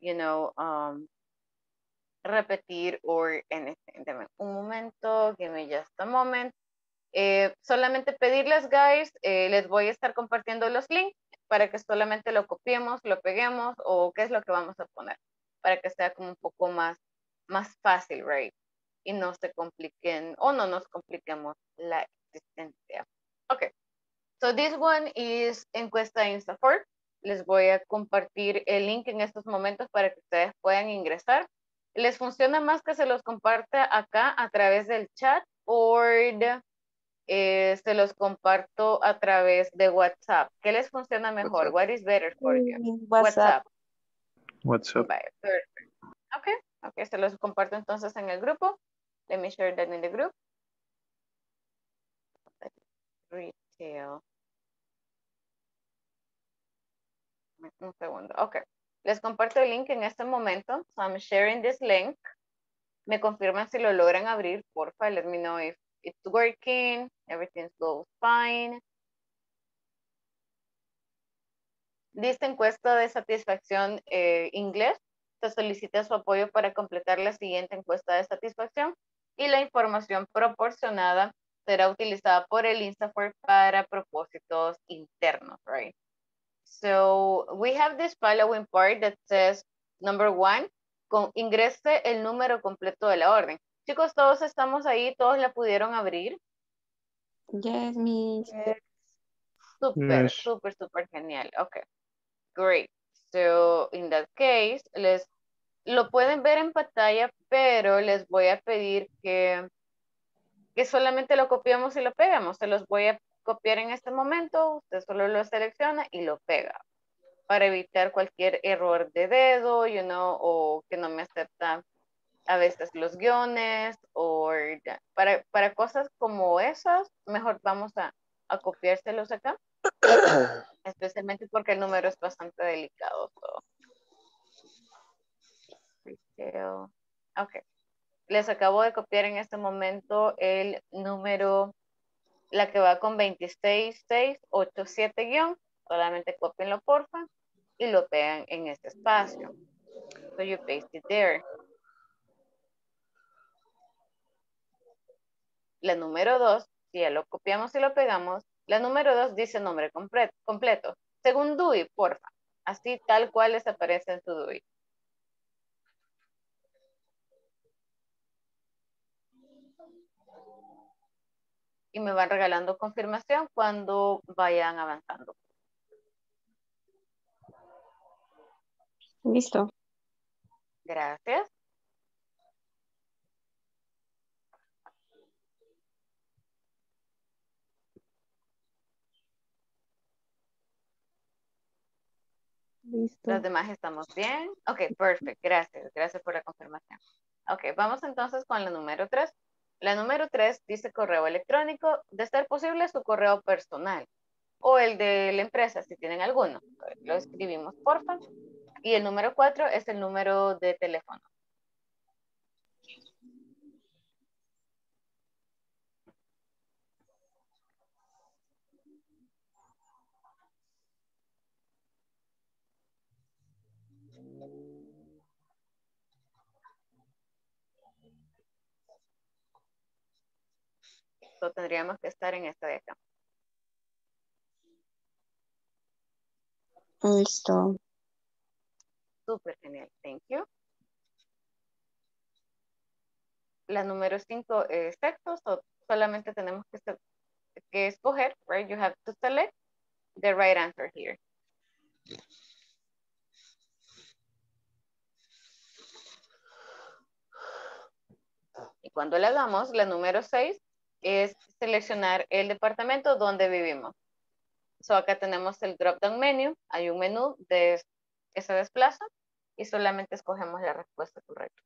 you know, um, repetir or anything. Deme un momento, give me just a moment. Eh, solamente pedirles, guys, eh, les voy a estar compartiendo los links para que solamente lo copiemos, lo peguemos o qué es lo que vamos a poner para que sea como un poco más, más fácil, right? Y no se compliquen o no nos compliquemos la existencia. Ok. So this one is encuesta Instafort. Les voy a compartir el link en estos momentos para que ustedes puedan ingresar. ¿Les funciona más que se los comparta acá a través del chat o eh, se los comparto a través de WhatsApp? ¿Qué les funciona mejor? What is better for you? Mm, WhatsApp. WhatsApp. Perfect. Okay, okay, se los comparto entonces en el grupo. Let me share that in the group. Retail. Un segundo, okay. Les comparto el link en este momento. So I'm sharing this link. Me confirman si lo logran abrir, porfa. Let me know if it's working, everything goes fine. Dice encuesta de satisfacción eh, inglés. Se solicita su apoyo para completar la siguiente encuesta de satisfacción y la información proporcionada será utilizada por el Instafort para propósitos internos, right? So we have this following part that says, number one, con, ingrese el número completo de la orden. Chicos, todos estamos ahí, todos la pudieron abrir. Yes, miss. Súper, Yes. súper, súper genial. Okay, great. So, in that case, les lo pueden ver en pantalla, pero les voy a pedir que, que solamente lo copiamos y lo pegamos. Se los voy a copiar en este momento. Usted solo lo selecciona y lo pega para evitar cualquier error de dedo, you know, o que no me acepta a veces los guiones o para, para cosas como esas, mejor vamos a, a copiárselos acá, *coughs* especialmente porque el número es bastante delicado. so. Retail. Ok. Les acabo de copiar en este momento el número, la que va con 26687 guion. Solamente copienlo porfa y lo pegan en este espacio. So you paste it there. La número 2, si ya lo copiamos y lo pegamos, la número 2 dice nombre completo, completo. Según DUI, porfa. Así tal cual les aparece en su DUI. Y me van regalando confirmación cuando vayan avanzando. Listo. Gracias. Listo. Los demás estamos bien. Ok, perfecto. Gracias. Gracias por la confirmación. Ok, vamos entonces con la número 3. La número 3 dice correo electrónico. De ser posible, su correo personal o el de la empresa, si tienen alguno. Lo escribimos, porfa. Y el número 4 es el número de teléfono. Tendríamos que estar en esta de acá. Listo. Súper genial. Thank you. La número 5 es texto, so solamente tenemos que, que escoger, right? You have to select the right answer here. Y cuando la hagamos, la número 6 es seleccionar el departamento donde vivimos. So acá tenemos el drop down menu, hay un menú de que se desplaza y solamente escogemos la respuesta correcta.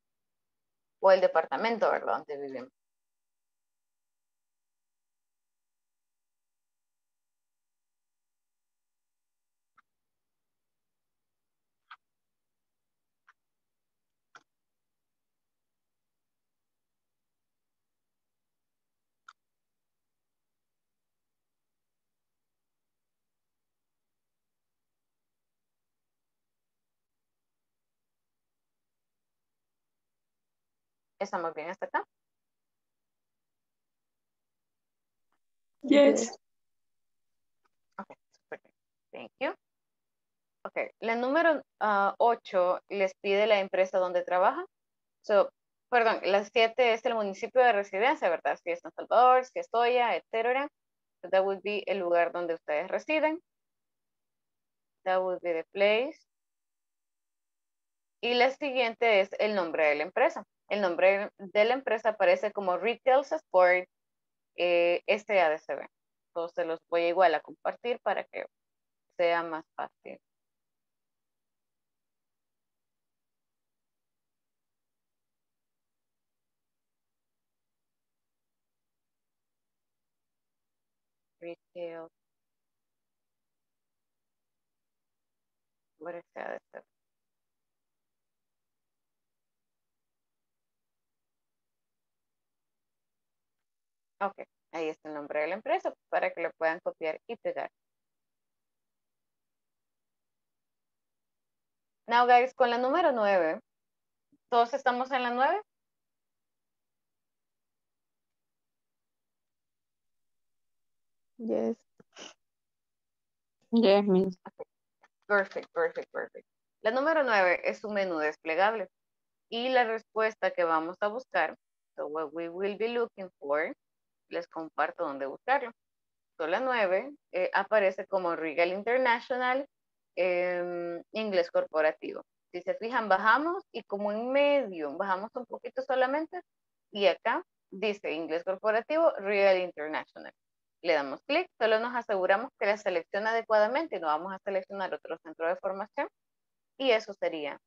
O el departamento, ¿verdad? Donde vivimos. ¿Estamos bien hasta acá? Yes. Ok, super bien. Thank you. Ok, la número 8 les pide la empresa donde trabaja. So, perdón, la 7 es el municipio de residencia, ¿verdad? Si es San Salvador, si es Toya, etcétera. So that would be el lugar donde ustedes residen. That would be the place. Y la siguiente es el nombre de la empresa. El nombre de la empresa aparece como Retail Support eh, SADCB. Entonces los voy igual a compartir para que sea más fácil. Retail. Ok, ahí está el nombre de la empresa para que lo puedan copiar y pegar. Now guys, con la número 9, ¿todos estamos en la 9? Yes. Yes, miss. Perfect, perfect, perfect. La número 9 es un menú desplegable. Y la respuesta que vamos a buscar, so what we will be looking for, les comparto dónde buscarlo. So, la 9 eh, aparece como Regal International em, inglés corporativo. Si se fijan, bajamos y como en medio, bajamos un poquito solamente y acá dice inglés corporativo Regal International. Le damos clic, solo nos aseguramos que la selecciona adecuadamente y no vamos a seleccionar otro centro de formación y eso sería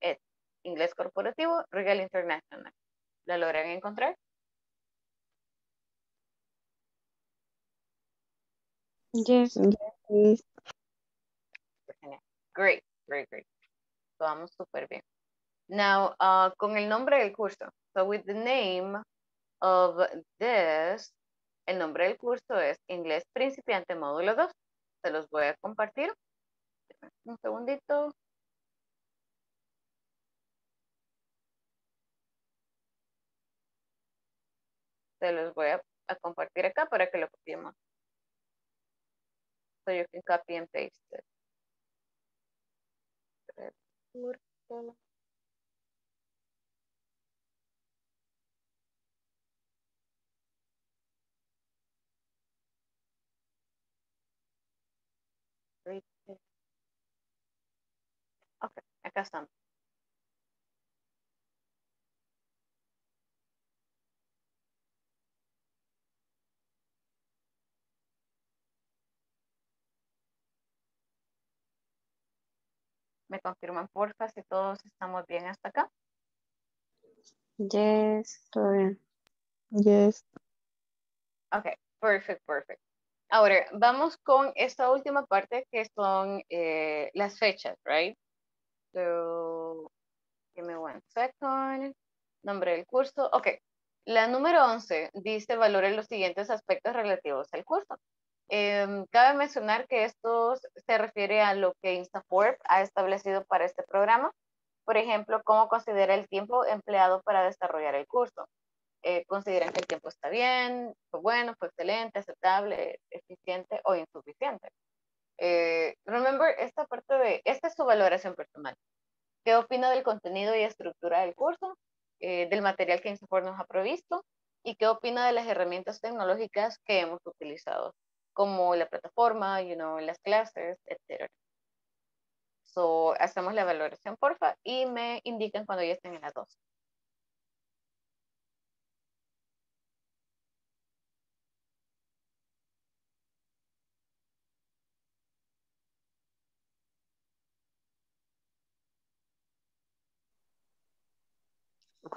es inglés corporativo Regal International. ¿La logran encontrar? Yes. Yes. Genial. Great, great, great. Vamos súper bien. Now, uh, con el nombre del curso. So, with the name of this, el nombre del curso es Inglés Principiante Módulo 2. Se los voy a compartir. Un segundito. Se los voy a, a compartir acá para que lo copiemos. So you can copy and paste it. Ok, acá estamos. Me confirman porfa si todos estamos bien hasta acá. Yes, todo bien. Yes. Ok, perfect, perfect. Ahora, vamos con esta última parte que son eh, las fechas, right? So, give me one second. Nombre del curso. Ok, la número 11 dice valore los siguientes aspectos relativos al curso. Em, cabe mencionar que esto se refiere a lo que InstaForp ha establecido para este programa. Por ejemplo, cómo considera el tiempo empleado para desarrollar el curso. Eh, consideran que el tiempo está bien, fue bueno, fue excelente, aceptable, eficiente o insuficiente. Eh, remember, esta parte de, esta es su valoración personal. ¿Qué opina del contenido y estructura del curso? Eh, del material que InstaForp nos ha provisto y qué opina de las herramientas tecnológicas que hemos utilizado como la plataforma, you know, las clases, etc. So, hacemos la valoración, porfa, y me indican cuando ya estén en las dos.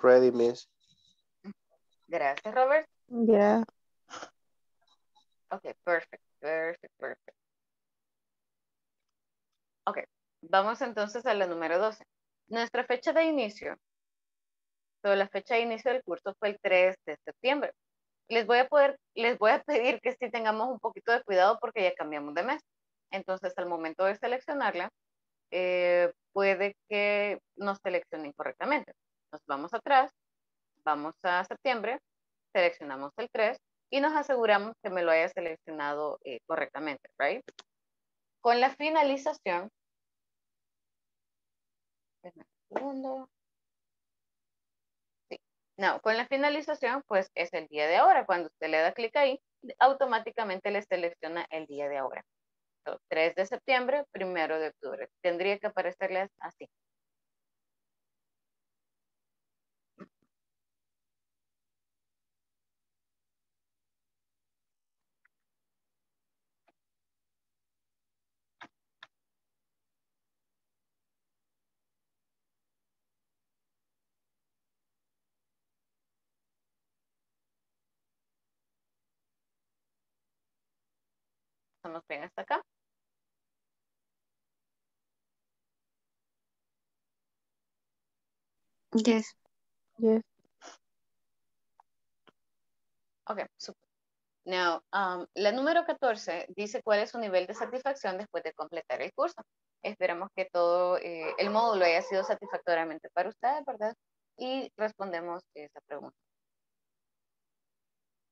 Ready, miss. Gracias, Robert. Yeah. Ok, perfect, perfect, perfect. Ok, vamos entonces a la número 12. Nuestra fecha de inicio, so, la fecha de inicio del curso fue el 3 de septiembre. Les voy a poder, les voy a pedir que sí tengamos un poquito de cuidado porque ya cambiamos de mes. Entonces, al momento de seleccionarla, eh, puede que nos seleccione incorrectamente. Nos vamos atrás, vamos a septiembre, seleccionamos el 3 y nos aseguramos que me lo haya seleccionado eh, correctamente, right? Con la finalización. No, con la finalización, pues es el día de ahora. Cuando usted le da clic ahí, automáticamente le selecciona el día de ahora. So, 3 de septiembre, 1 de octubre. Tendría que aparecerles así. Bien hasta acá. Yes. Yes. Ok, super. Now, um, la número 14 dice cuál es su nivel de satisfacción después de completar el curso. Esperamos que todo eh, el módulo haya sido satisfactoriamente para ustedes, ¿verdad? Y respondemos esa pregunta.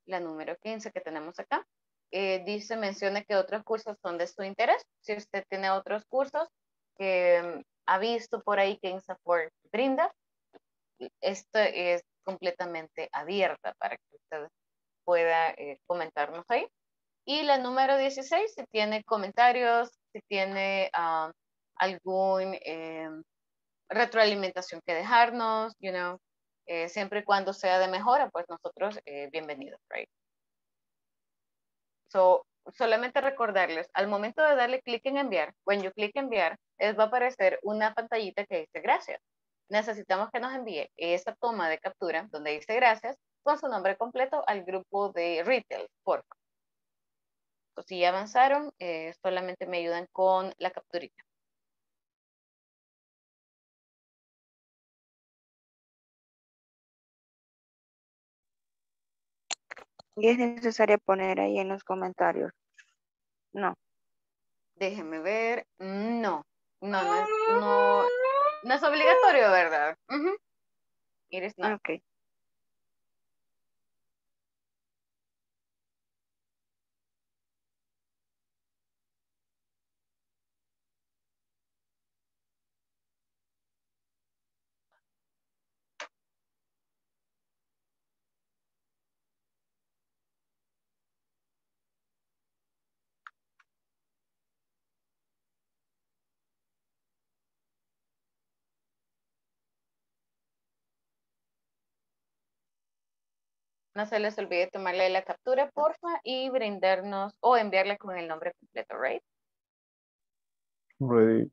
La número 15 que tenemos acá eh, dice, menciona que otros cursos son de su interés. Si usted tiene otros cursos que mm, ha visto por ahí que INSAFORT brinda, esto es completamente abierta para que usted pueda eh, comentarnos ahí. Y la número 16, si tiene comentarios, si tiene ah, algún eh, retroalimentación que dejarnos, you know, eh, siempre y cuando sea de mejora, pues nosotros eh, bienvenidos, right? So, solamente recordarles, al momento de darle clic en enviar, when you click enviar, les va a aparecer una pantallita que dice gracias. Necesitamos que nos envíe esa toma de captura donde dice gracias con su nombre completo al grupo de retail, por favor. So, si ya avanzaron, eh, solamente me ayudan con la capturita. Y es necesario poner ahí en los comentarios. No. Déjeme ver. No, no, no es, no, no es obligatorio, ¿verdad? It is not. Ok. No se les olvide tomarle la captura, porfa, y brindarnos o enviarle con el nombre completo, right? Ready.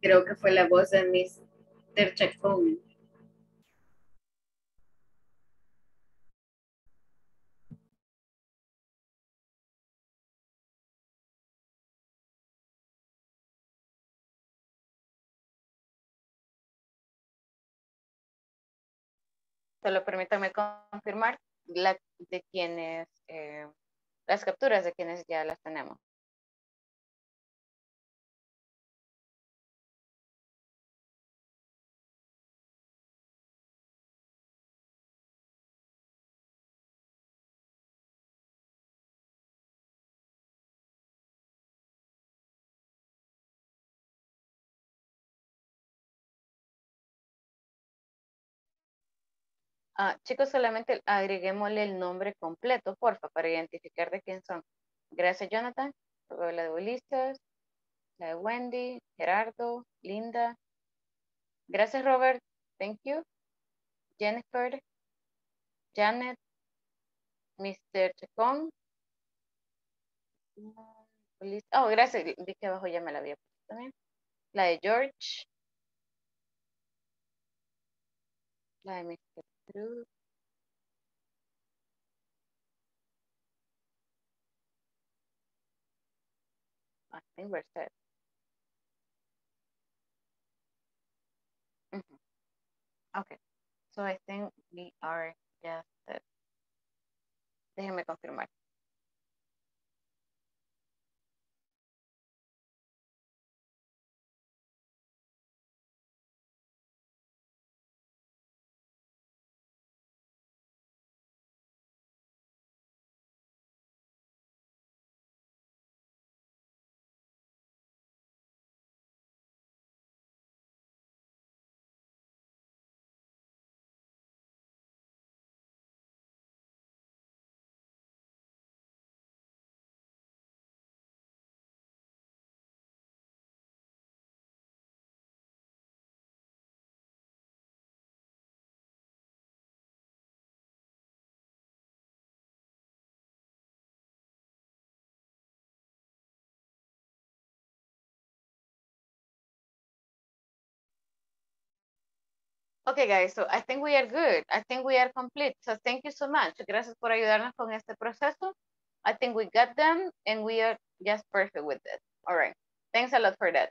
Creo que fue la voz de Mr. Chacón. Solo permítame confirmar la, de quienes, eh, las capturas de quienes ya las tenemos. Ah, chicos, solamente agreguémosle el nombre completo, porfa, para identificar de quién son. Gracias, Jonathan. La de Ulises, la de Wendy, Gerardo, Linda. Gracias, Robert. Thank you. Jennifer, Janet, Mr. Chacón. Oh, gracias. Vi que abajo ya me la había puesto también. La de George. La de Mr. I think we're set. Mhm. Okay. So I think we are just set. Déjenme confirmar. Okay, guys, so I think we are good. I think we are complete. So thank you so much. Gracias por ayudarnos con este proceso. I think we got them and we are just perfect with it. All right. Thanks a lot for that.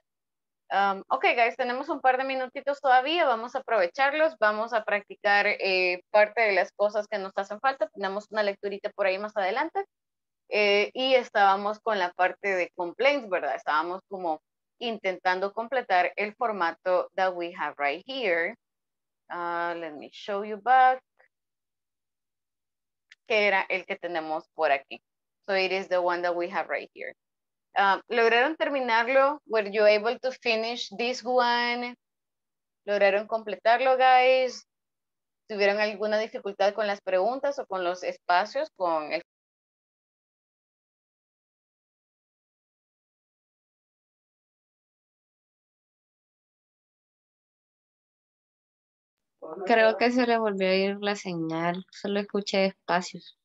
Um, ok, guys, tenemos un par de minutitos todavía. Vamos a aprovecharlos. Vamos a practicar eh, parte de las cosas que nos hacen falta. Tenemos una lecturita por ahí más adelante. Eh, y estábamos con la parte de complaints, ¿verdad? Estábamos como intentando completar el formato that we have right here. Uh, let me show you back. Que era el que tenemos por aquí. So it is the one that we have right here. Um, ¿Lograron terminarlo? Were you able to finish this one? ¿Lograron completarlo, guys? ¿Tuvieron alguna dificultad con las preguntas o con los espacios? Con el... Creo que se le volvió a ir la señal, solo escuché espacios.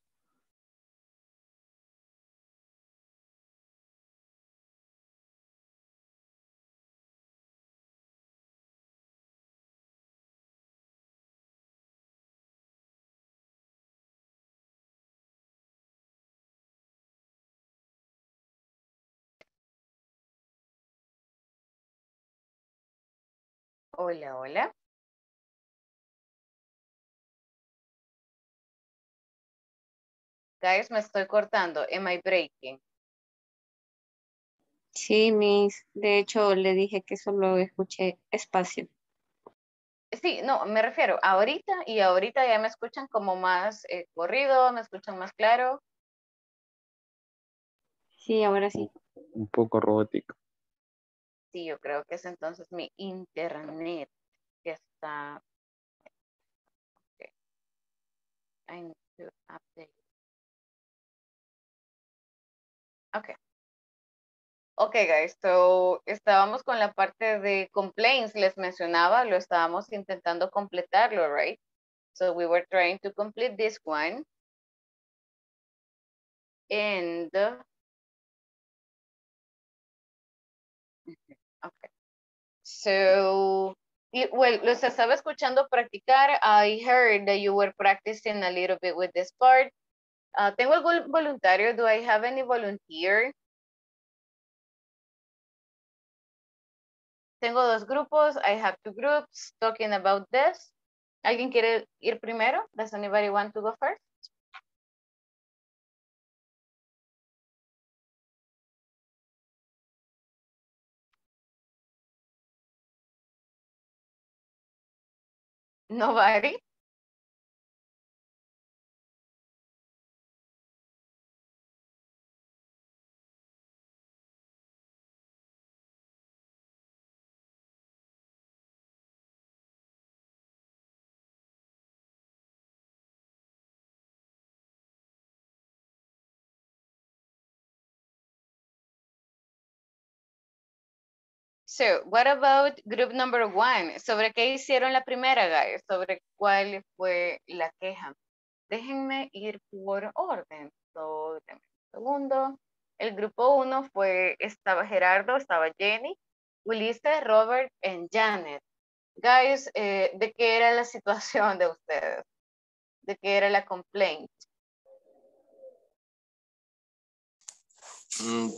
Hola, hola. Guys, me estoy cortando. Am I breaking? Sí, Miss. De hecho, le dije que solo escuché espacio. Sí, no, me refiero ahorita y ahorita ya me escuchan como más eh, corrido, me escuchan más claro. Sí, ahora sí. Un poco robótico. Sí, yo creo que es entonces mi internet que está. Okay. Okay. Okay, guys, so estábamos con la parte de complaints, les mencionaba, lo estábamos intentando completarlo, right? So we were trying to complete this one. And Okay. So, well, los estaba escuchando practicar. I heard that you were practicing a little bit with this part. Ah, tengo algún voluntario. Do I have any volunteer? Tengo dos grupos. I have two groups talking about this. ¿Alguien quiere ir primero? Does anybody want to go first? Nobody? So, what about group number one? ¿Sobre qué hicieron la primera, guys? ¿Sobre cuál fue la queja? Déjenme ir por orden. So, un segundo. El grupo uno fue, estaba Gerardo, estaba Jenny, Ulises, Robert y Janet. Guys, eh, ¿de qué era la situación de ustedes? ¿De qué era la complaint?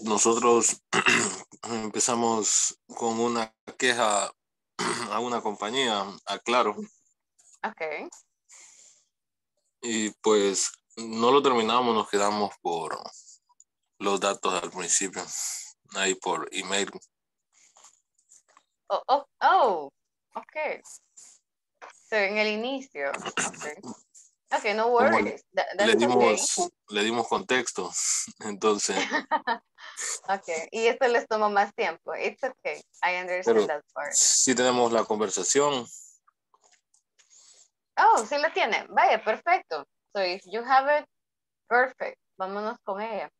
Nosotros *clears throat* empezamos con una queja *clears throat* a una compañía, a Claro, Ok. y pues no lo terminamos, nos quedamos por los datos al principio, ahí por email. Oh, oh, oh, ok. So, en el inicio. Ok. *clears throat* Ok, no worries. That- Le dimos, le dimos contexto, *laughs* entonces, okay. *laughs* ok, y esto les tomó más tiempo. It's okay. I understand Pero- that part. sí tenemos la conversación, Oh, sí lo tiene. Vaya, perfecto. So if you have it, perfect. Vámonos con ella.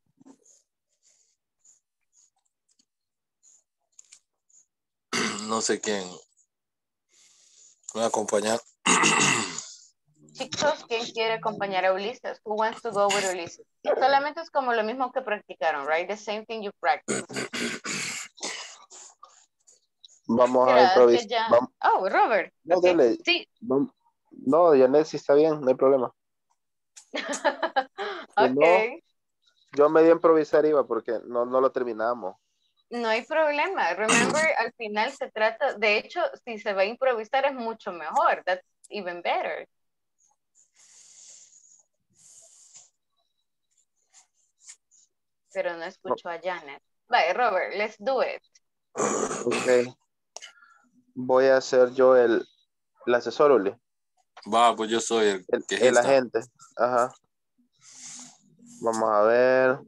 *clears throat* no sé quién me va a acompañar. *clears throat* Chicos, ¿quién quiere acompañar a Ulises? Who wants to go with Ulises? Solamente es como lo mismo que practicaron, right? The same thing you practice. Vamos a improvisar. Vamos- Oh, Robert. No, Ok. dele. Sí. No, Janet, sí está bien, no hay problema. *laughs* ok. no. Yo medio improvisar iba porque no, no lo terminamos. No hay problema. Remember, al final se trata, de hecho, si se va a improvisar es mucho mejor. That's even better. Pero no escucho a Janet. Vale, Robert, let's do it. Ok. Voy a ser yo el, el asesor, Uli. Va, pues yo soy el El, el quejista. agente. Ajá. Vamos a ver.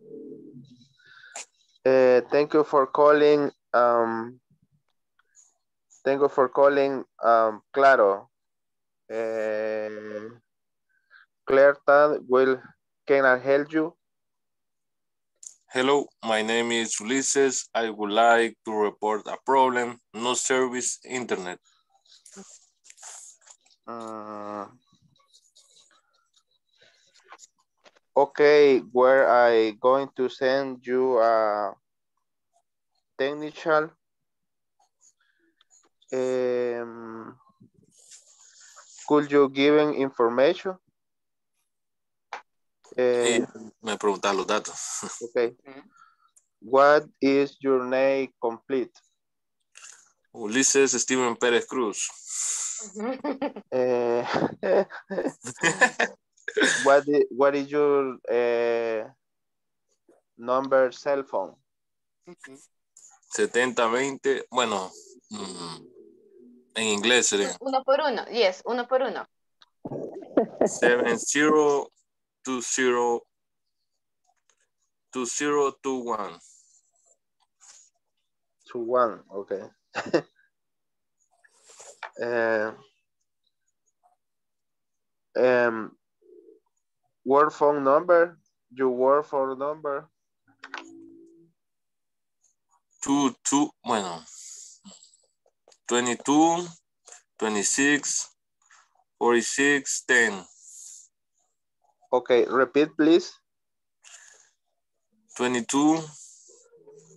Eh, thank you for calling. Um, thank you for calling. Um, claro. Eh, Claire Tan will can I help you? Hello, my name is Ulises. I would like to report a problem. No service internet. Uh, okay, where I going to send you a technical um, could you give information? Y Eh, me preguntas los datos. okay. What is your name complete? Ulises Steven Pérez Cruz. *laughs* Eh, *laughs* what, is, what is your eh, number cell phone? 7020, bueno, mm, en inglés sería Uno por uno. Yes, uno por uno. 7020 2021. To one, okay. *laughs* uh, um, word phone number, your word phone number, Two, two, bueno, 22, 26, 46, 10, okay, repeat please. 22,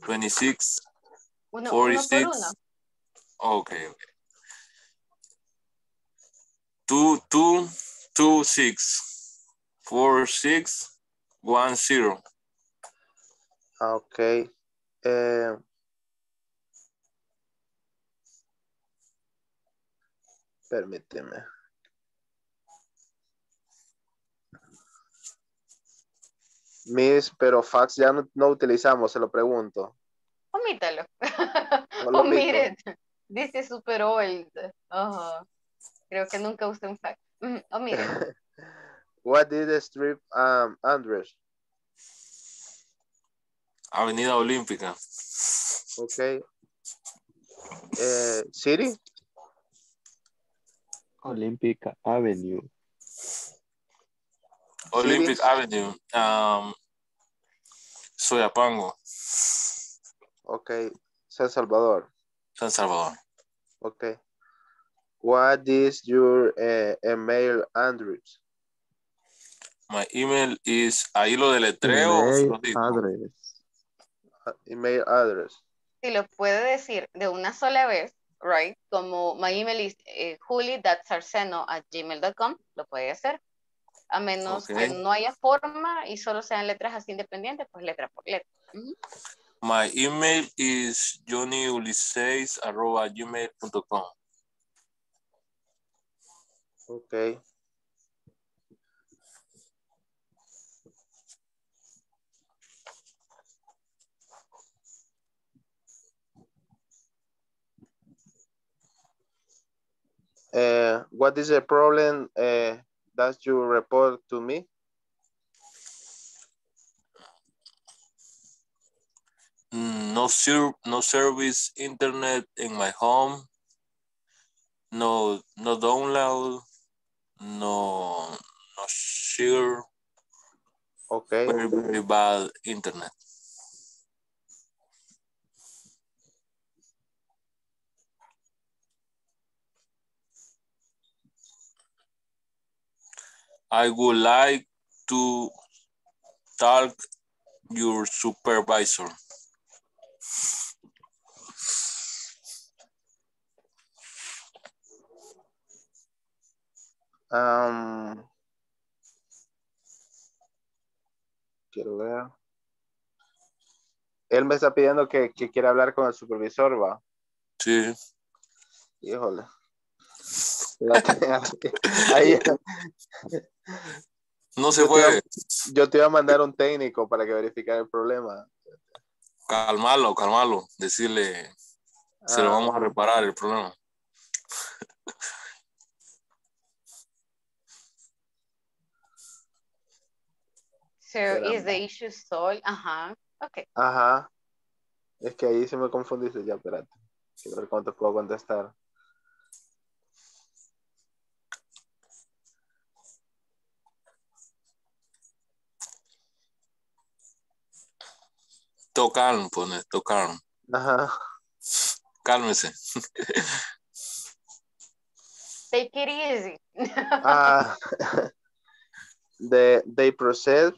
26, Uno, uno por 46. uno. Okay, okay. Two, two, two, six, four, six, one, zero. Okay. Uh, permíteme. Miss, pero fax ya no, no utilizamos, se lo pregunto. Omítalo. No is *laughs* super old. Ajá. Creo que nunca usé un fax. Mm, Omit it. *laughs* What did the strip um, Andres? Avenida Olímpica. Okay. Eh, city? Olympic Avenue. Olympic. Avenue. Um, Soyapango, Okay. San Salvador. San Salvador. Okay. What is your uh, email Andres? My email is, ahí lo deletreo. Email address. email address. Si lo puede decir de una sola vez, right? Como my email is eh, juli.sarceno at gmail.com, lo puede hacer. A menos Ok. que no haya forma y solo sean letras así independientes, pues letra por letra. My email is johnnyulises@gmail.com. Okay. Uh, what is the problem uh, that you report to me? Mm, No ser no service internet in my home. No no download. No no sure. Okay. Very very bad internet. I would like to talk your supervisor. Um, quiero ver. Él me está pidiendo que, que quiera hablar con el supervisor, va. Sí. Híjole. *laughs* Ahí- No se yo, te iba, puede. yo te iba a mandar un técnico para que verificara el problema. Calmarlo, calmarlo. Decirle, se lo Ah. vamos a reparar el problema. So is the issue solved? Ajá. Ok. Ajá. Es que ahí se me confundiste ya, espérate. Quiero ver te puedo contestar. Tocar, pone, tocar. Ajá. Cálmese. Take it easy. Ah, *laughs* the they process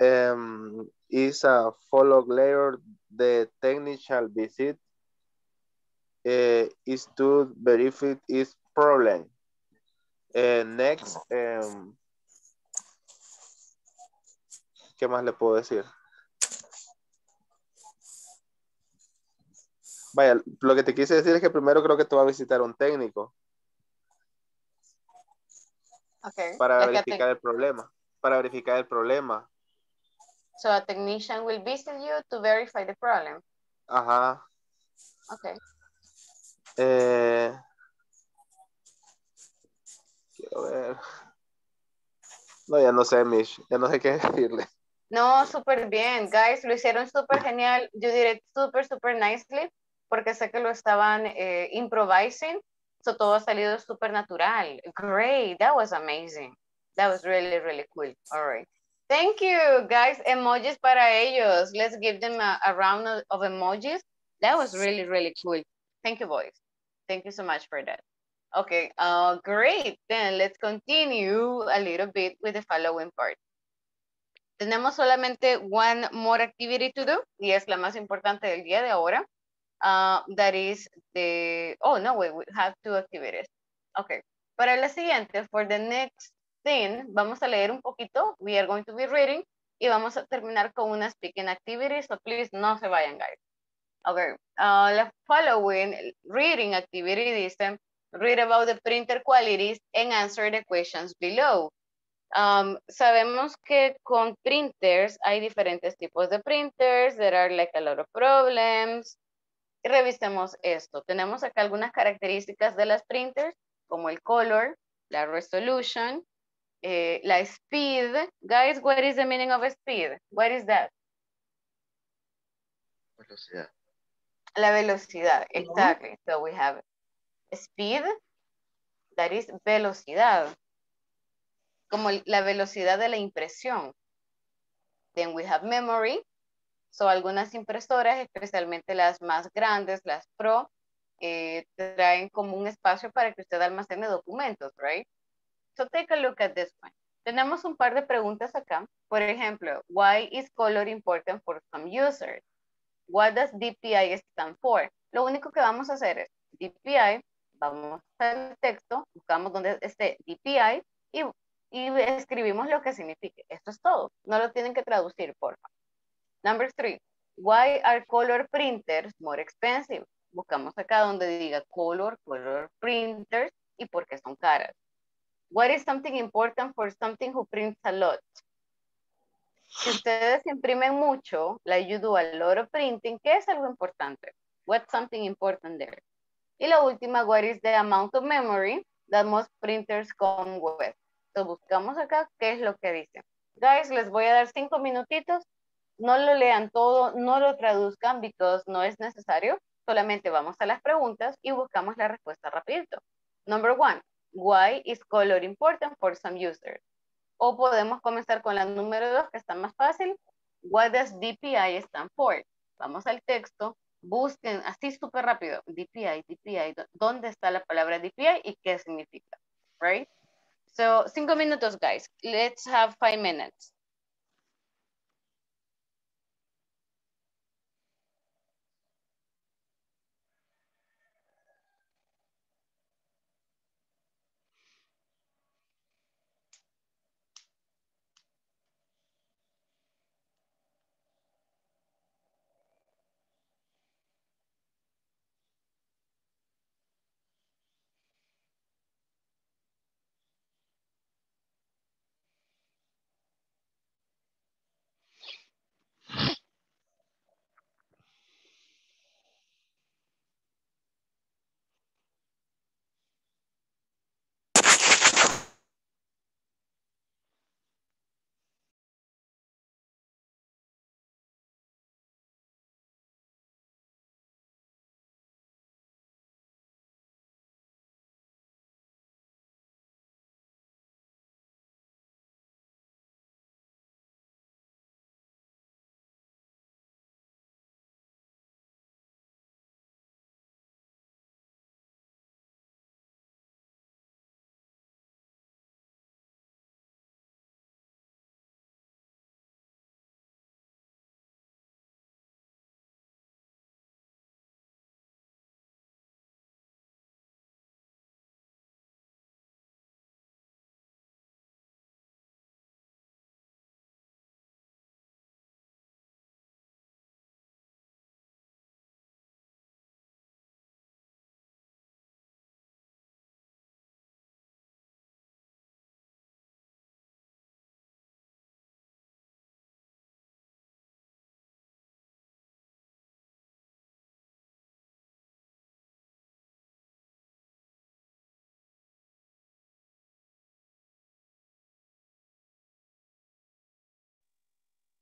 um, is a follow later the technical visit uh, is to verify its problem. Uh, next, um, ¿qué más le puedo decir? Vaya, lo que te quise decir es que primero creo que te va a visitar un técnico. Okay. para Like verificar el problema, para verificar el problema. So a technician will visit you to verify the problem. Ajá. Okay. Eh, quiero ver. No, ya no sé, Mish, ya no sé qué *laughs* decirle. No, súper bien, guys, lo hicieron súper genial. Yo diré súper, súper nicely, porque sé que lo estaban eh, improvising. So todo ha salido súper natural. Great, that was amazing. That was really, really cool. All right. Thank you, guys. Emojis para ellos. Let's give them a, round of, of emojis. That was really, really cool. Thank you, boys. Thank you so much for that. Okay, uh, great. Then let's continue a little bit with the following part. Tenemos solamente one more activity to do y es la más importante del día de ahora. Uh, that is the, oh no, wait, we have two activities. Okay, para la siguiente, for the next thing, vamos a leer un poquito. We are going to be reading y vamos a terminar con una speaking activity, so please no se vayan, guys. Okay, uh, la following reading activity dice, read about the printer qualities and answer the questions below. Um, sabemos que con printers hay diferentes tipos de printers. There are like a lot of problems. Revisemos esto. Tenemos acá algunas características de las printers, como el color, la resolution, eh, la speed. Guys, what is the meaning of speed? What is that? Velocidad. La velocidad, exactly. So we have speed, that is velocidad. Como la velocidad de la impresión. Then we have memory. So algunas impresoras, especialmente las más grandes, las Pro, eh, traen como un espacio para que usted almacene documentos, right? So take a look at this one. Tenemos un par de preguntas acá. Por ejemplo, why is color important for some users? What does DPI stand for? Lo único que vamos a hacer es DPI, vamos al texto, buscamos donde esté DPI y, y escribimos lo que signifique. Esto es todo. No lo tienen que traducir, por favor. Number three, why are color printers more expensive? Buscamos acá donde diga color, color printers y por qué son caras. What is something important for something who prints a lot? Si ustedes imprimen mucho, like you do a lot of printing, ¿qué es algo importante? What's something important there? Y la última, what is the amount of memory that most printers come with? Entonces buscamos acá qué es lo que dice. Guys, les voy a dar cinco minutitos. No lo lean todo, no lo traduzcan, because no es necesario. Solamente vamos a las preguntas y buscamos la respuesta rapidito. Number one, why is color important for some users? O podemos comenzar con la número dos, que está más fácil. What does DPI stand for? Vamos al texto, busquen así súper rápido. DPI, DPI, ¿dónde está la palabra DPI y qué significa? Right? So, cinco minutos, guys. Let's have five minutes.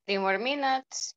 Three more minutes.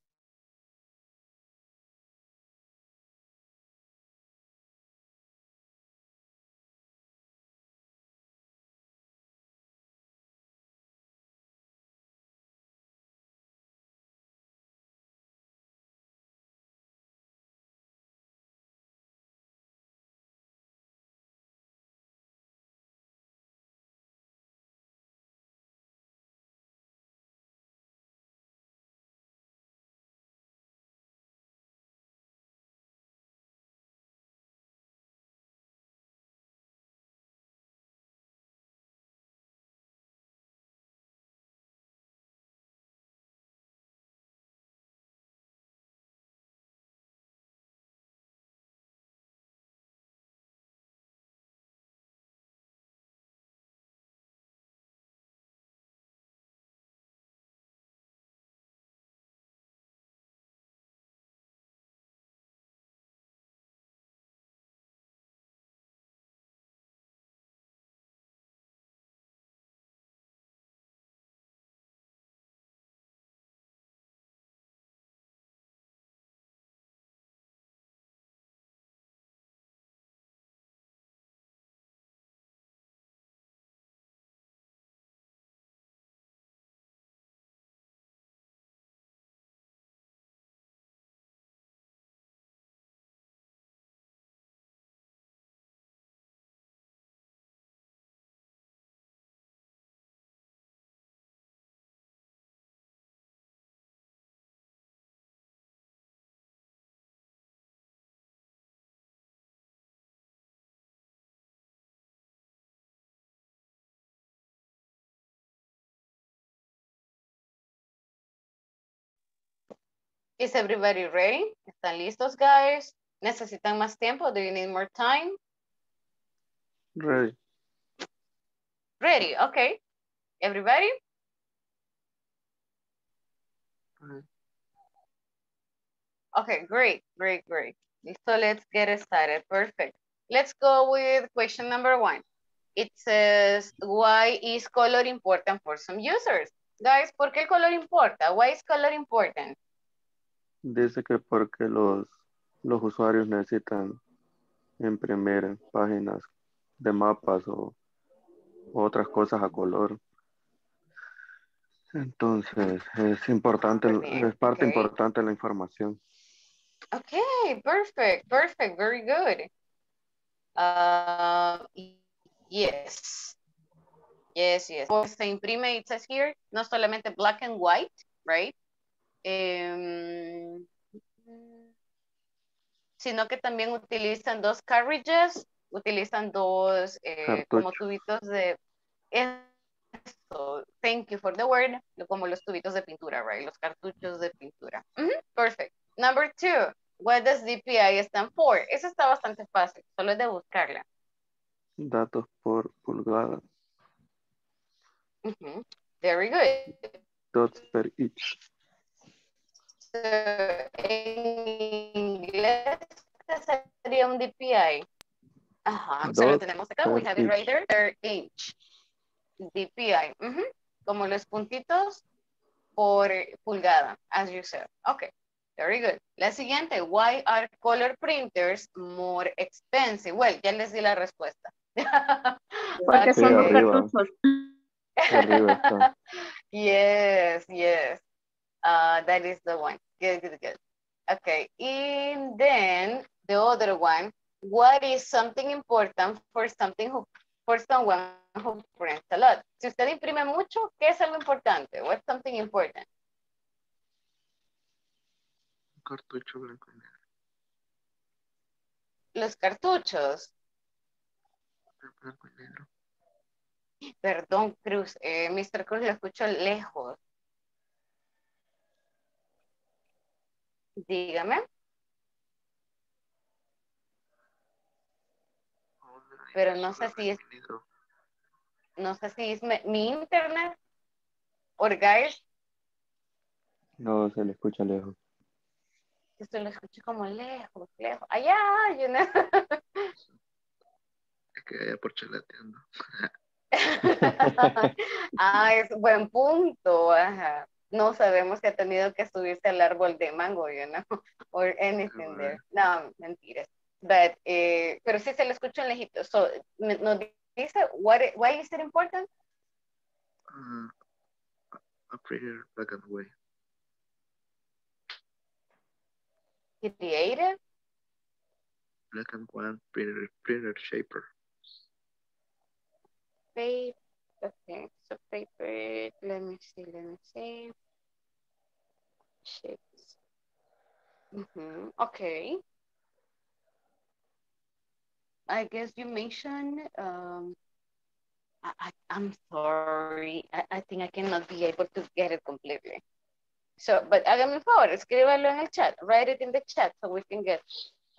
Is everybody ready? ¿Están listos, guys? ¿Necesitan más tiempo? Do you need more time? Ready. Ready, okay. Everybody? Okay, great, great, great. So let's get started. Perfect. Let's go with question number one. It says, why is color important for some users? Guys, ¿por qué el color importa? Why is color important? Dice que porque los, los usuarios necesitan imprimir páginas de mapas o otras cosas a color. Entonces, es importante, es parte importante de la información. Okay, perfect, perfect, very good. Uh, yes. Yes, yes. Pues se imprime, it says here, no solamente black and white, right? Em, sino que también utilizan dos carriages, utilizan dos eh, como tubitos de... Eso, thank you for the word, como los tubitos de pintura, right? Los cartuchos de pintura. Perfect. Number two, what does DPI stand for? Eso está bastante fácil, solo es de buscarla. Datos por pulgada. Very good. Dots per each. So, en inglés ¿qué sería un DPI. Ajá, se lo tenemos acá, we have it right there, per inch. DPI, como los puntitos por pulgada, as you said. Okay, very good. La siguiente, why are color printers more expensive? Well, ya les di la respuesta. *laughs* Porque son *laughs* está. yes, yes. Uh, that is the one. Good, good, good. Okay, and then the other one, what is something important for something who, for someone who prints a lot? Si usted imprime mucho, ¿qué es algo importante? What's something important? Cartucho blanco y negro. Los cartuchos. Blanco y negro. Perdón, Cruz. Eh, Mr. Cruz, lo escucho lejos. Dígame. Pero no sé si es, no sé si es mi, mi internet. Or guys, No, se le escucha lejos. esto lo escucho como lejos, lejos. Allá, you know. *laughs* Es que allá por chalateando. *laughs* ah, es buen punto. Ajá. No sabemos si ha tenido que subirse al árbol de mango, you know, or anything there. No, mentiras. But, eh, pero sí se lo escucho en lejito. So, nos dice, what, why is it important? Uh, a printer black and white. Creative. Black and white printer, printer shaper. Paper. Okay, so paper. Let me see, let me see. Shapes. Mhm, Okay. I guess you mentioned, um, I, I, I'm sorry. I, I think I cannot be able to get it completely. So, but hágame un favor, escríbalo en el chat. Write it in the chat so we can get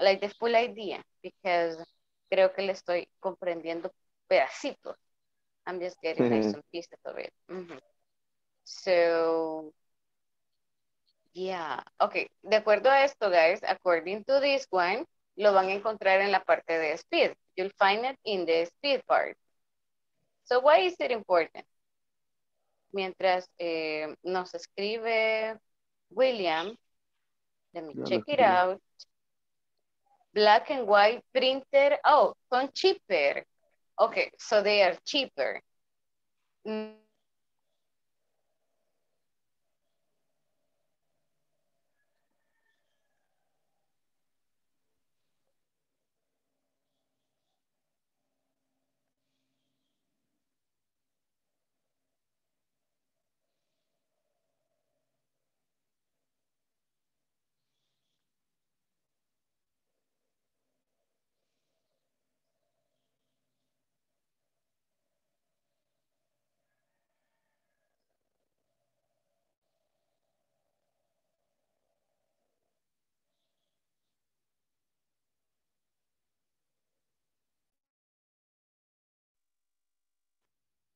like the full idea because creo que le estoy comprendiendo pedacitos. I'm just getting like some pieces of it. So, yeah. Okay. De acuerdo a esto, guys, according to this one, lo van a encontrar en la parte de speed. You'll find it in the speed part. So, why is it important? Mientras eh, nos escribe William, let me check it out. Black and white printer. Oh, son cheaper. Okay, so they are cheaper. Mm,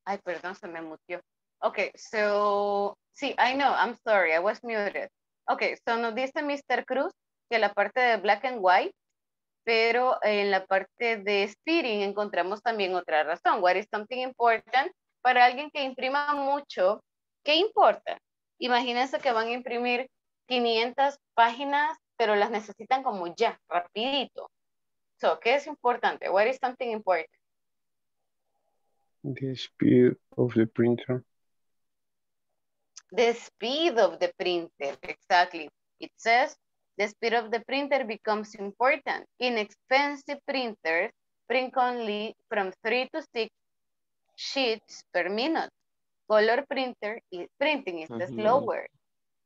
Ay, perdón, se me mutió. Okay, so, sí, I know, I'm sorry, I was muted. Okay, so nos dice Mr. Cruz que la parte de black and white, pero en la parte de speeding encontramos también otra razón. What is something important? Para alguien que imprima mucho, ¿qué importa? Imagínense que van a imprimir 500 páginas, pero las necesitan como ya, rapidito. So, ¿qué es importante? What is something important? The speed of the printer. The speed of the printer, exactly. It says the speed of the printer becomes important. Inexpensive printers print only from three to six sheets per minute. Color printer is, printing is Ujú. slower.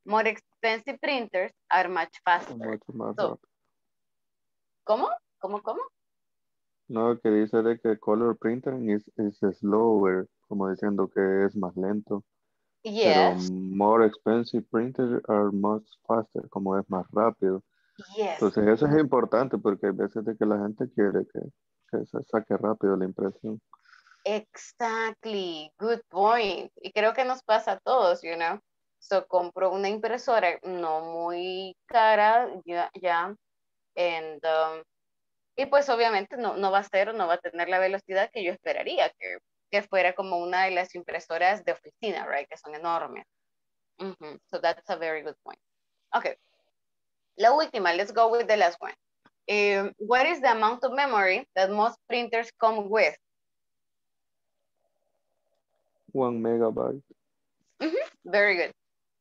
More expensive printers are much faster. Mucho más So, ¿Cómo? ¿Cómo, cómo? No, que dice de que color printing is, is slower, como diciendo que es más lento. Pero Yes, more expensive printers are much faster, como es más rápido. yes. Entonces eso es importante porque hay veces de que la gente quiere que, que se saque rápido la impresión. Exactly, good point. Y creo que nos pasa a todos, you know. So compro una impresora no muy cara, ya, ya, and, um, y pues obviamente no, no va a ser o no va a tener la velocidad que yo esperaría, que, que fuera como una de las impresoras de oficina, right, que son enormes. So that's a very good point. Okay. La última, let's go with the last one. Um, what is the amount of memory that most printers come with? One megabyte. Very good.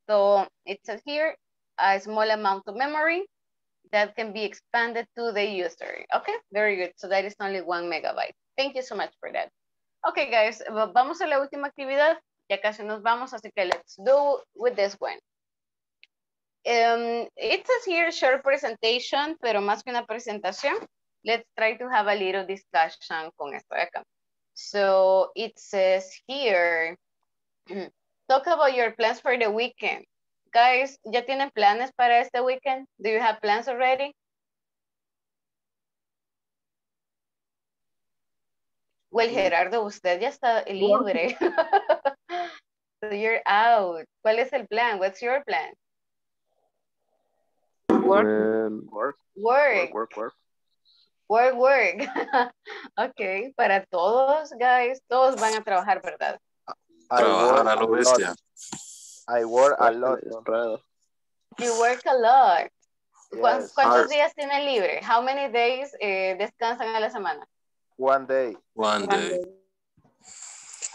So it says here, a small amount of memory that can be expanded to the user. Okay, very good. So that is only one megabyte. Thank you so much for that. Okay, guys, vamos a la última actividad. Ya casi nos vamos, así que let's do with this one. Um, it says here short presentation, pero más que una presentación, let's try to have a little discussion con esto de acá. So it says here, *clears throat* talk about your plans for the weekend. Guys, ¿ya tienen planes para este weekend? Do you have plans already? Well, Gerardo, usted ya está libre. *laughs* so you're out. ¿Cuál es el plan? What's your plan? Well, Work, Work, work, work, work. work, work. *laughs* ok, para todos, guys, todos van a trabajar, ¿verdad? Trabajar a lo bestia. I work a lot. You work a lot. ¿Cuán- Yes. ¿Cuántos días tienen libre? How many days eh, descansan a la semana? One day. One day.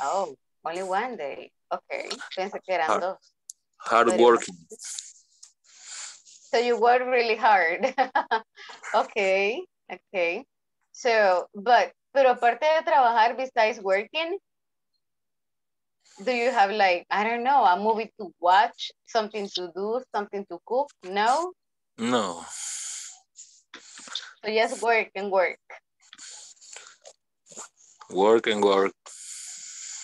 Oh, only one day. Okay, pensé que eran Hard. dos. Hard Very working. So you work really hard. *laughs* okay, okay. So, but, pero aparte de trabajar besides working, do you have like, I don't know, a movie to watch, something to do, something to cook? No? No. So just work and work. Work and work.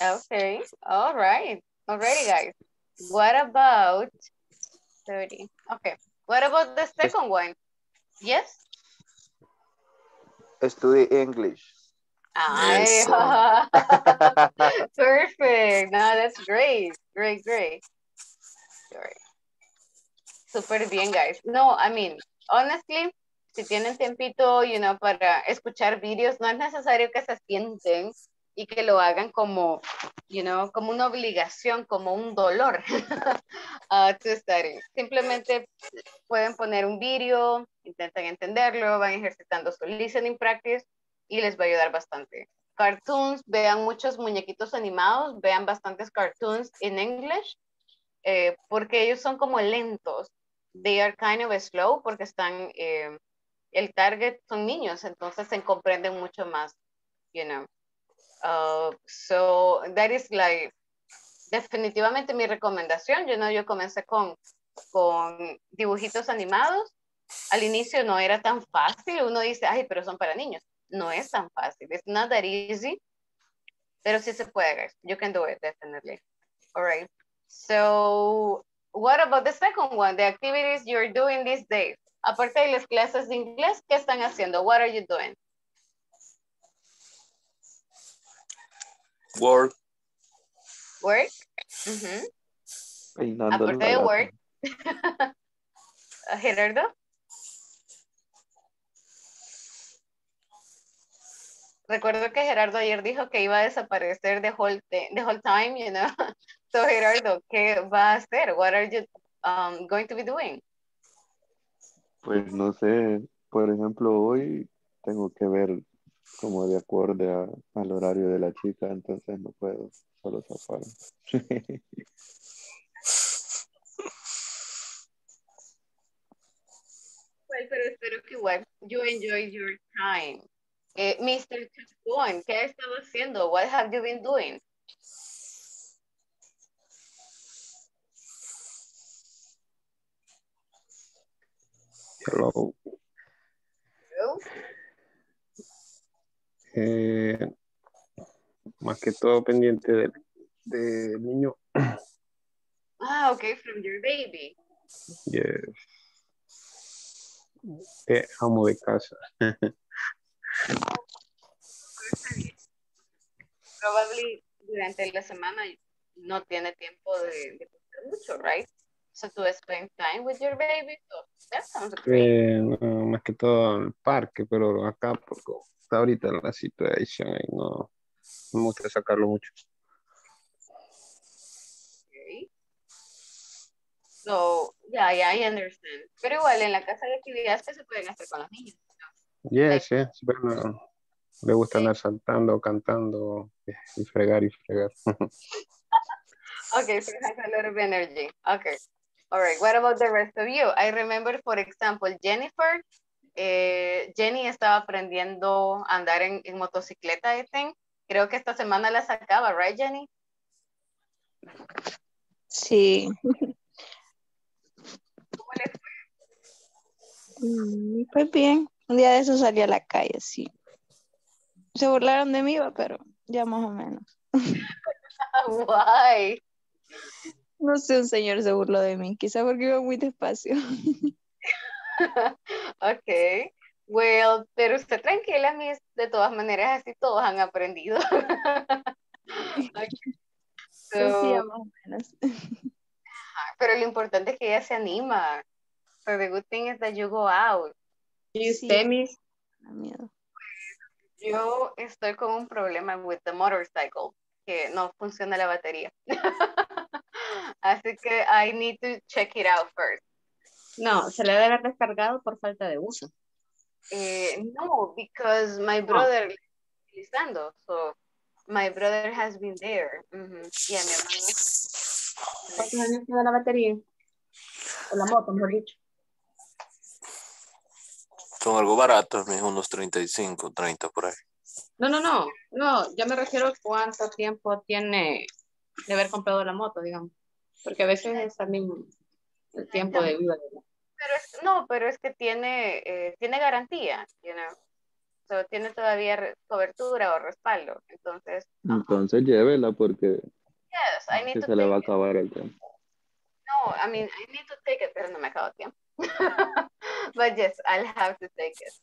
Okay, all right. Alrighty, guys. What about 30? Okay. What about the second one? Yes? Study English. Ay, *laughs* perfect. No, that's great. Great, great. Great. Super bien, guys. No, I mean, honestly, si tienen tiempito, you know, para escuchar vídeos, no es necesario que se sienten y que lo hagan como, you know, como una obligación, como un dolor uh, to study. Simplemente pueden poner un vídeo, intentan entenderlo, van ejercitando su listening practice y les va a ayudar bastante. Cartoons, vean muchos muñequitos animados, vean bastantes cartoons en English, eh, porque ellos son como lentos. They are kind of slow porque están, eh, el target son niños, entonces se comprenden mucho más, you know. Uh, so that is like, definitivamente mi recomendación, you know, yo comencé con, con dibujitos animados. Al inicio no era tan fácil, uno dice, ay, pero son para niños no es tan fácil. It's not that easy, pero sí se puede, guys. You can do it, definitely. All right. So, what about the second one? The activities you're doing these days. Aparte de las clases de inglés, ¿qué están haciendo? What are you doing? Work. Work. Peinando Aparte de work. *laughs* Gerardo. Recuerdo que Gerardo ayer dijo que iba a desaparecer the whole, the, whole time, you know. *laughs* So Gerardo, ¿qué va a hacer? What are you um, going to be doing? Pues no sé, por ejemplo, hoy tengo que ver como de acorde a- al horario de la chica, entonces no puedo solo zafar. *laughs* Well, pero espero que igual you enjoy your time. Eh, Mr. Chacón, ¿qué ha estado haciendo? What have you been doing? Hello. Eh, más que todo pendiente del, del niño. Ah, okay, from your baby. Yes. Te amo de casa. *laughs* Probably durante la semana no tiene tiempo de, de mucho, right? So to spend time with your baby, so that sounds great. Eh, no, más que todo al parque, pero acá porque está ahorita la situación y no, no me gusta sacarlo mucho. Okay. So, yeah, yeah, I understand. Pero igual en la casa hay actividades que se pueden hacer con los niños. Yes, yes, bueno, le gusta andar saltando, cantando eh, y fregar y fregar. *laughs* Okay, so it has a lot of energy. Okay. All right. What about the rest of you? I remember, for example, Jennifer. eh, Jenny estaba aprendiendo a andar en, en motocicleta, I think. Creo que esta semana la sacaba, right, Jenny? Sí. ¿Cómo le fue? Mm, Pues bien, un día de eso salí a la calle, sí. Se burlaron de mí, va, pero ya más o menos. *laughs* Why? No sé, un señor se burló de mí, quizá porque iba muy despacio. *laughs* Okay. Well, pero usted tranquila, Miss. De todas maneras, así todos han aprendido. *laughs* Okay. Sí, más o menos. pero lo importante es que ella se anima. So the good thing is that you go out. ¿Y Sí. usted, miedo. Yo estoy con un problema with the motorcycle, que no funciona la batería. *laughs* Así que I need to check it out first. No, se le debe haber descargado por falta de uso. Eh, no, because my brother lo está utilizando. So my brother has been there. Ujú. Y a mi hermano. ¿Cuántos años tiene la batería? O la moto, mejor dicho. Son algo baratos, unos 35, 30 por ahí. No, no, no. No, yo me refiero a cuánto tiempo tiene de haber comprado la moto, digamos. Porque a veces es también el tiempo de vida. ¿verdad? Pero es, no, pero es que tiene, eh, tiene garantía, you know. So, tiene todavía cobertura o respaldo. Entonces, Entonces llévela porque yes, I need to se le va a it. acabar el tiempo. No, I mean, I need to take it, pero no me acabo tiempo. *laughs* *laughs* But yes, I'll have to take it.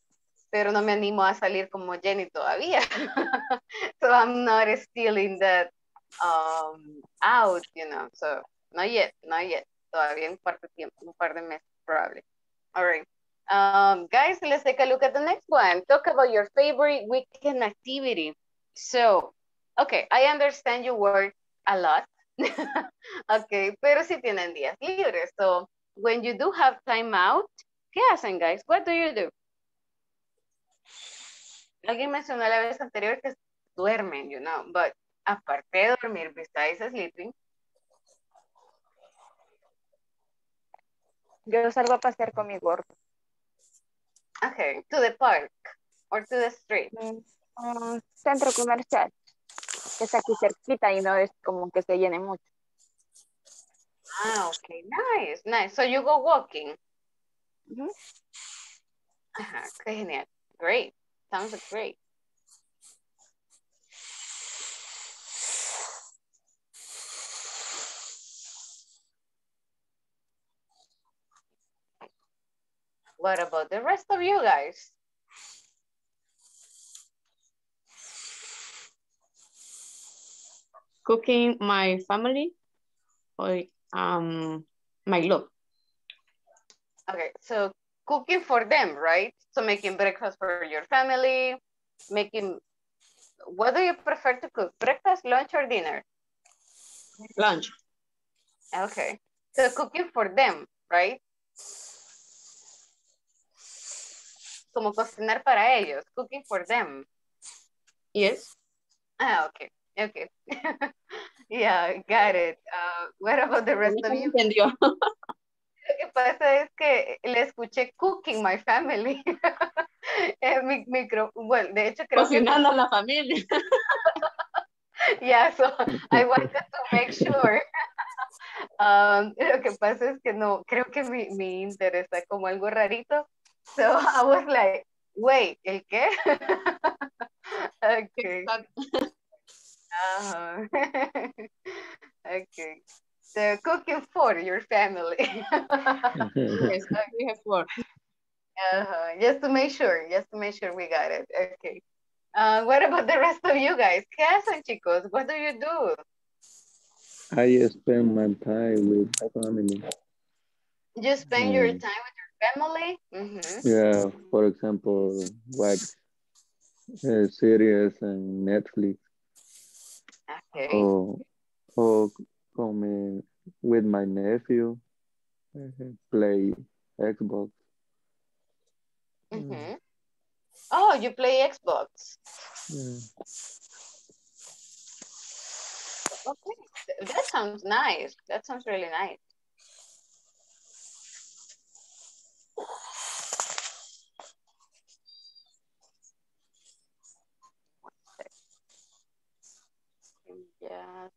Pero no me animo a salir como Jenny todavía. *laughs* so I'm not stealing that um, out, you know. So not yet, not yet. Todavía un par de tiempo, un par de meses, probably. All right. Um, guys, let's take a look at the next one. Talk about your favorite weekend activity. So, okay, I understand you work a lot. *laughs* okay, pero si tienen días libres. So, when you do have time out, ¿qué hacen, guys? What do you do? Alguien mencionó la vez anterior que duermen, you know, but aparte de dormir, besides sleeping, Yo salgo a pasear con mi gordo. okay, to the park or to the street. Mm, Un centro comercial que está aquí cerquita y no es como que se llene mucho. Ah, okay, nice, nice. So you go walking. Ujú. Ajá, qué genial. Great. Sounds great. What about the rest of you guys? cooking my family or um, my love. Okay, so cooking for them, right? So making breakfast for your family, making, what do you prefer to cook? Breakfast, lunch, or dinner? Lunch. Okay, so cooking for them, right? Como cocinar para ellos, cooking for them. Yes. Ah, okay, okay. *laughs* yeah, got it. Uh, what about the rest of you? *laughs* Que pasa es que le escuché cooking my family. *laughs* Mi- micro, bueno, de hecho creo que Cocinando a la familia. *laughs* Yeah, so I wanted to make sure. *laughs* Um, lo que pasa es que no, creo que mi, mi inter está como algo rarito. So I was like, wait, ¿el qué? okay. Ajá. okay. So cooking for your family. *laughs* yes, we have four. Uh-huh. Just to make sure, just to make sure we got it. Okay. Uh, what about the rest of you guys? ¿Qué hacen, chicos? What do you do? I spend my time with my family. You spend your Mm. time with your family? Mhm. Yeah, for example, watch uh, series and Netflix Okay. or or con mi- with my nephew uh, play Xbox. Mhm. Oh, you play Xbox. Yeah. Okay. That sounds nice. That sounds really nice. Yeah.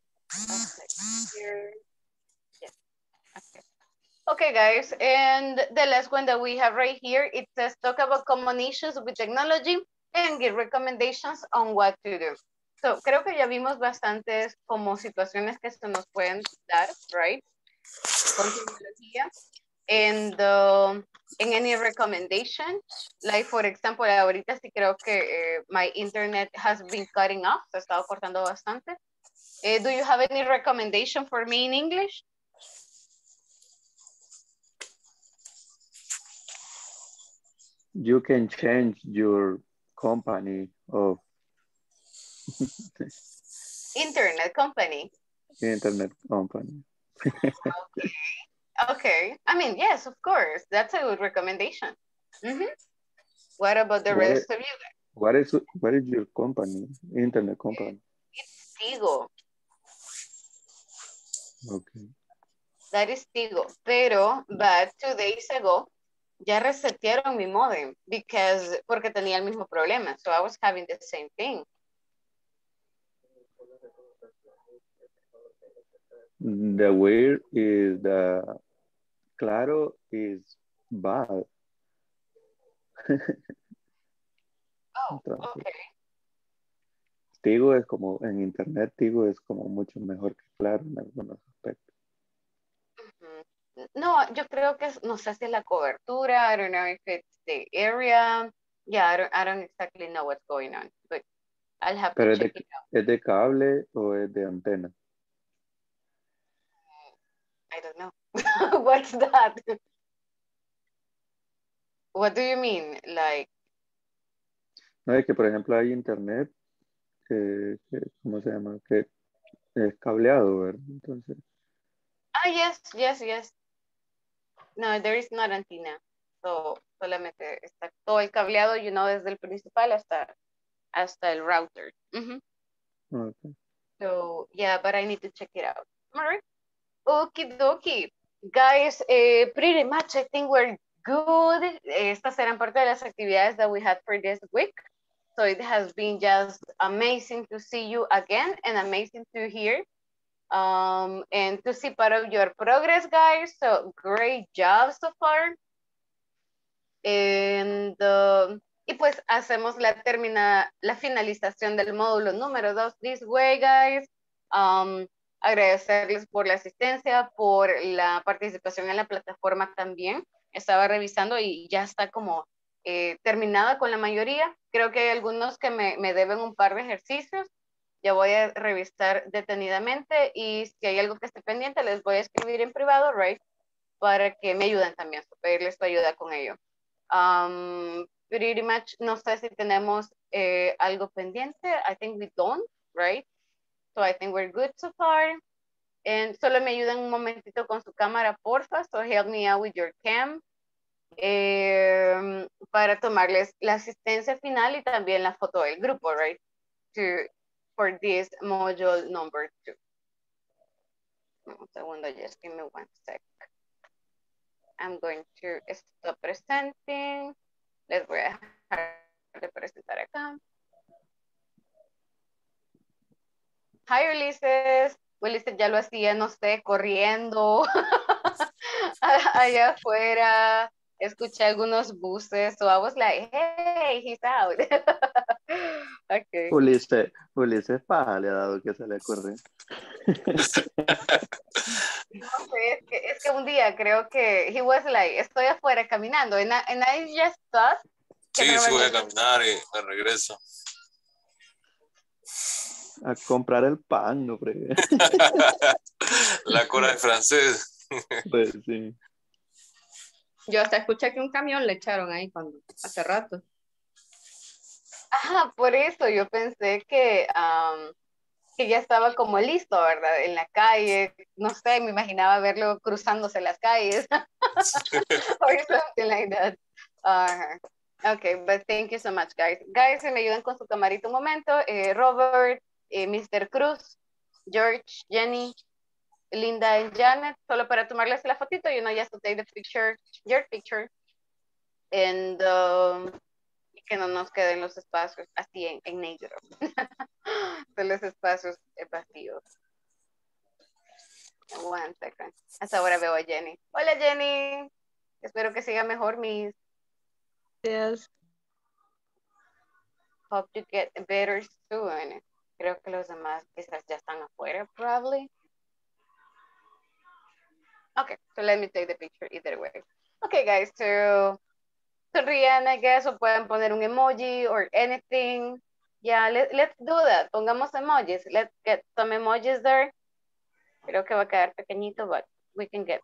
Okay. Guys, and the last one that we have right here, it says talk about common issues with technology and give recommendations on what to do. So, creo que ya vimos bastantes como situaciones que se nos pueden dar, right? Con tecnología. And in any recommendation, like for example, ahorita sí creo que eh, my internet has been cutting off, se ha estado cortando bastante. Eh, do you have any recommendation for me in English? You can change your company of Internet company. internet company. Okay. Okay. I mean, yes, of course. That's a good recommendation. Mhm. What about the What rest i- of you guys? What is what is your company? Internet company. It's Tigo. Okay. That is Tigo. Pero, but two days ago, ya resetearon mi modem because, porque tenía el mismo problema. So I was having the same thing. The weird is the Claro is bad. *laughs* Oh, okay. Tigo es como, en internet Tigo es como mucho mejor que Claro en algunos aspectos. No, yo creo que no sé si es la cobertura. I don't know if it's the area. Yeah, I don't, I don't exactly know what's going on, but I'll have Pero to es de, check it out. ¿es de cable o es de antena? I don't know. *laughs* What's that? What do you mean? Like, No, es que por ejemplo hay internet que, que- ¿cómo se llama? Que es cableado, ¿verdad? Entonces, ah, yes, yes, yes. No, there is not antenna. So, solamente está todo el cableado, you know, desde el principal hasta, hasta el router. Mhm. okay. So, yeah, but I need to check it out. All right. Okie dokie. Guys, eh, pretty much I think we're good. Estas eran parte de las actividades that we had for this week. So it has been just amazing to see you again and amazing to hear um, and to see part of your progress, guys. So great job so far. And, uh, y pues hacemos la termina, la finalización del módulo número dos this way, guys. Um, agradecerles por la asistencia, por la participación en la plataforma también. Estaba revisando y ya está como eh, terminada con la mayoría. Creo que hay algunos que me, me deben un par de ejercicios, ya voy a revisar detenidamente y si hay algo que esté pendiente, les voy a escribir en privado, right? Para que me ayuden también, pedirles tu ayuda con ello. Um, pretty much, no sé si tenemos eh, algo pendiente. I think we don't, right? So I think we're good so far. And solo me ayuden un momentito con su cámara, porfa. So help me out with your cam. Eh, para tomarles la asistencia final y también la foto del grupo, right? To, for this module number two. Un segundo, just give me one sec. I'm going to stop presenting. Les voy a dejar de presentar acá. Hi, Ulises. Ulises ya lo hacía, no sé, corriendo *laughs* *laughs* allá afuera. Escuché algunos buses, so I was like, hey, he's *laughs* out. okay. Ulises, Ulises paja le ha dado que se le ocurre. *laughs* No sé, es que, es que un día creo que he was like, estoy afuera caminando, and I, and I just thought Sí, sí voy a caminar y me regreso. A comprar el pan, no fregué. *laughs* La cora de francés. Pues sí. Yo hasta escuché que un camión le echaron ahí cuando, hace rato. Ajá, por eso yo pensé que, am, que ya estaba como listo, ¿verdad? En la calle, no sé, me imaginaba verlo cruzándose las calles. *laughs* or something like that. Ajá. Okay, but thank you so much, guys. Guys, si me ayudan con su camarita un momento. Eh, Robert, eh, Mr. Cruz, George, Jenny, Linda y Janet, solo para tomarles la fotito, you know, just to take the picture, your picture. And um, que no nos queden los espacios así en, en negro. *laughs* Son los espacios vacíos. One second. Hasta ahora veo a Jenny. Hola Jenny. Espero que siga mejor mis. Yes. Hope to get better soon. Creo que los demás quizás ya están afuera, probably. Okay, so let me take the picture either way. Okay, guys, so sonrían, I guess, o pueden poner un emoji or anything. Yeah, let, let's do that. Pongamos emojis. Let's get some emojis there. Creo que va a quedar pequeñito, but we can get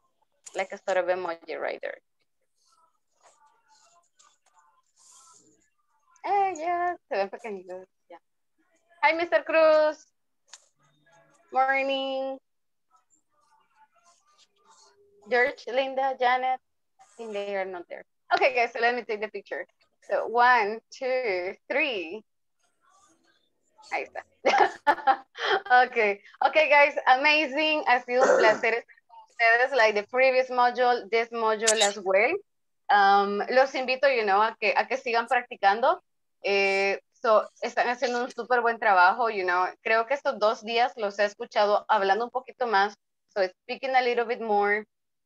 like a sort of emoji right there. Eh, yeah, se ven pequeñitos. Yeah. Hi, Mr. Cruz. Morning. George, Linda, Janet. Think they are not there. Okay, guys, so let me take the picture. So one, two, three. Ahí está. *laughs* okay, okay, guys, amazing. Ha sido un placer estar con ustedes, like the previous module, this module as well. Um, los invito, you know, a que, a que sigan practicando. Eh, so, están haciendo un súper buen trabajo, you know. Creo que estos dos días los he escuchado hablando un poquito más, so speaking a little bit more.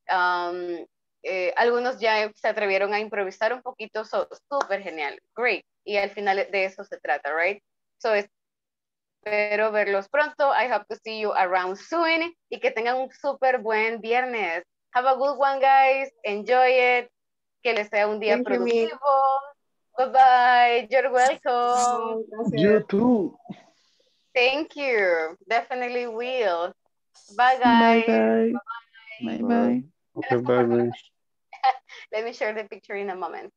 Um, eh, algunos ya se atrevieron a improvisar un poquito, so, súper genial, great. Y al final de eso se trata, right? So, espero verlos pronto. I hope to see you around soon y que tengan un súper buen viernes. Have a good one, guys. Enjoy it. Que les sea un día Thank you, productivo. Bye bye. You're welcome. You too. Thank you. Definitely will. Bye, Bye guys. bye. Bye bye. Okay, bye, bye. Let me share the picture in a moment.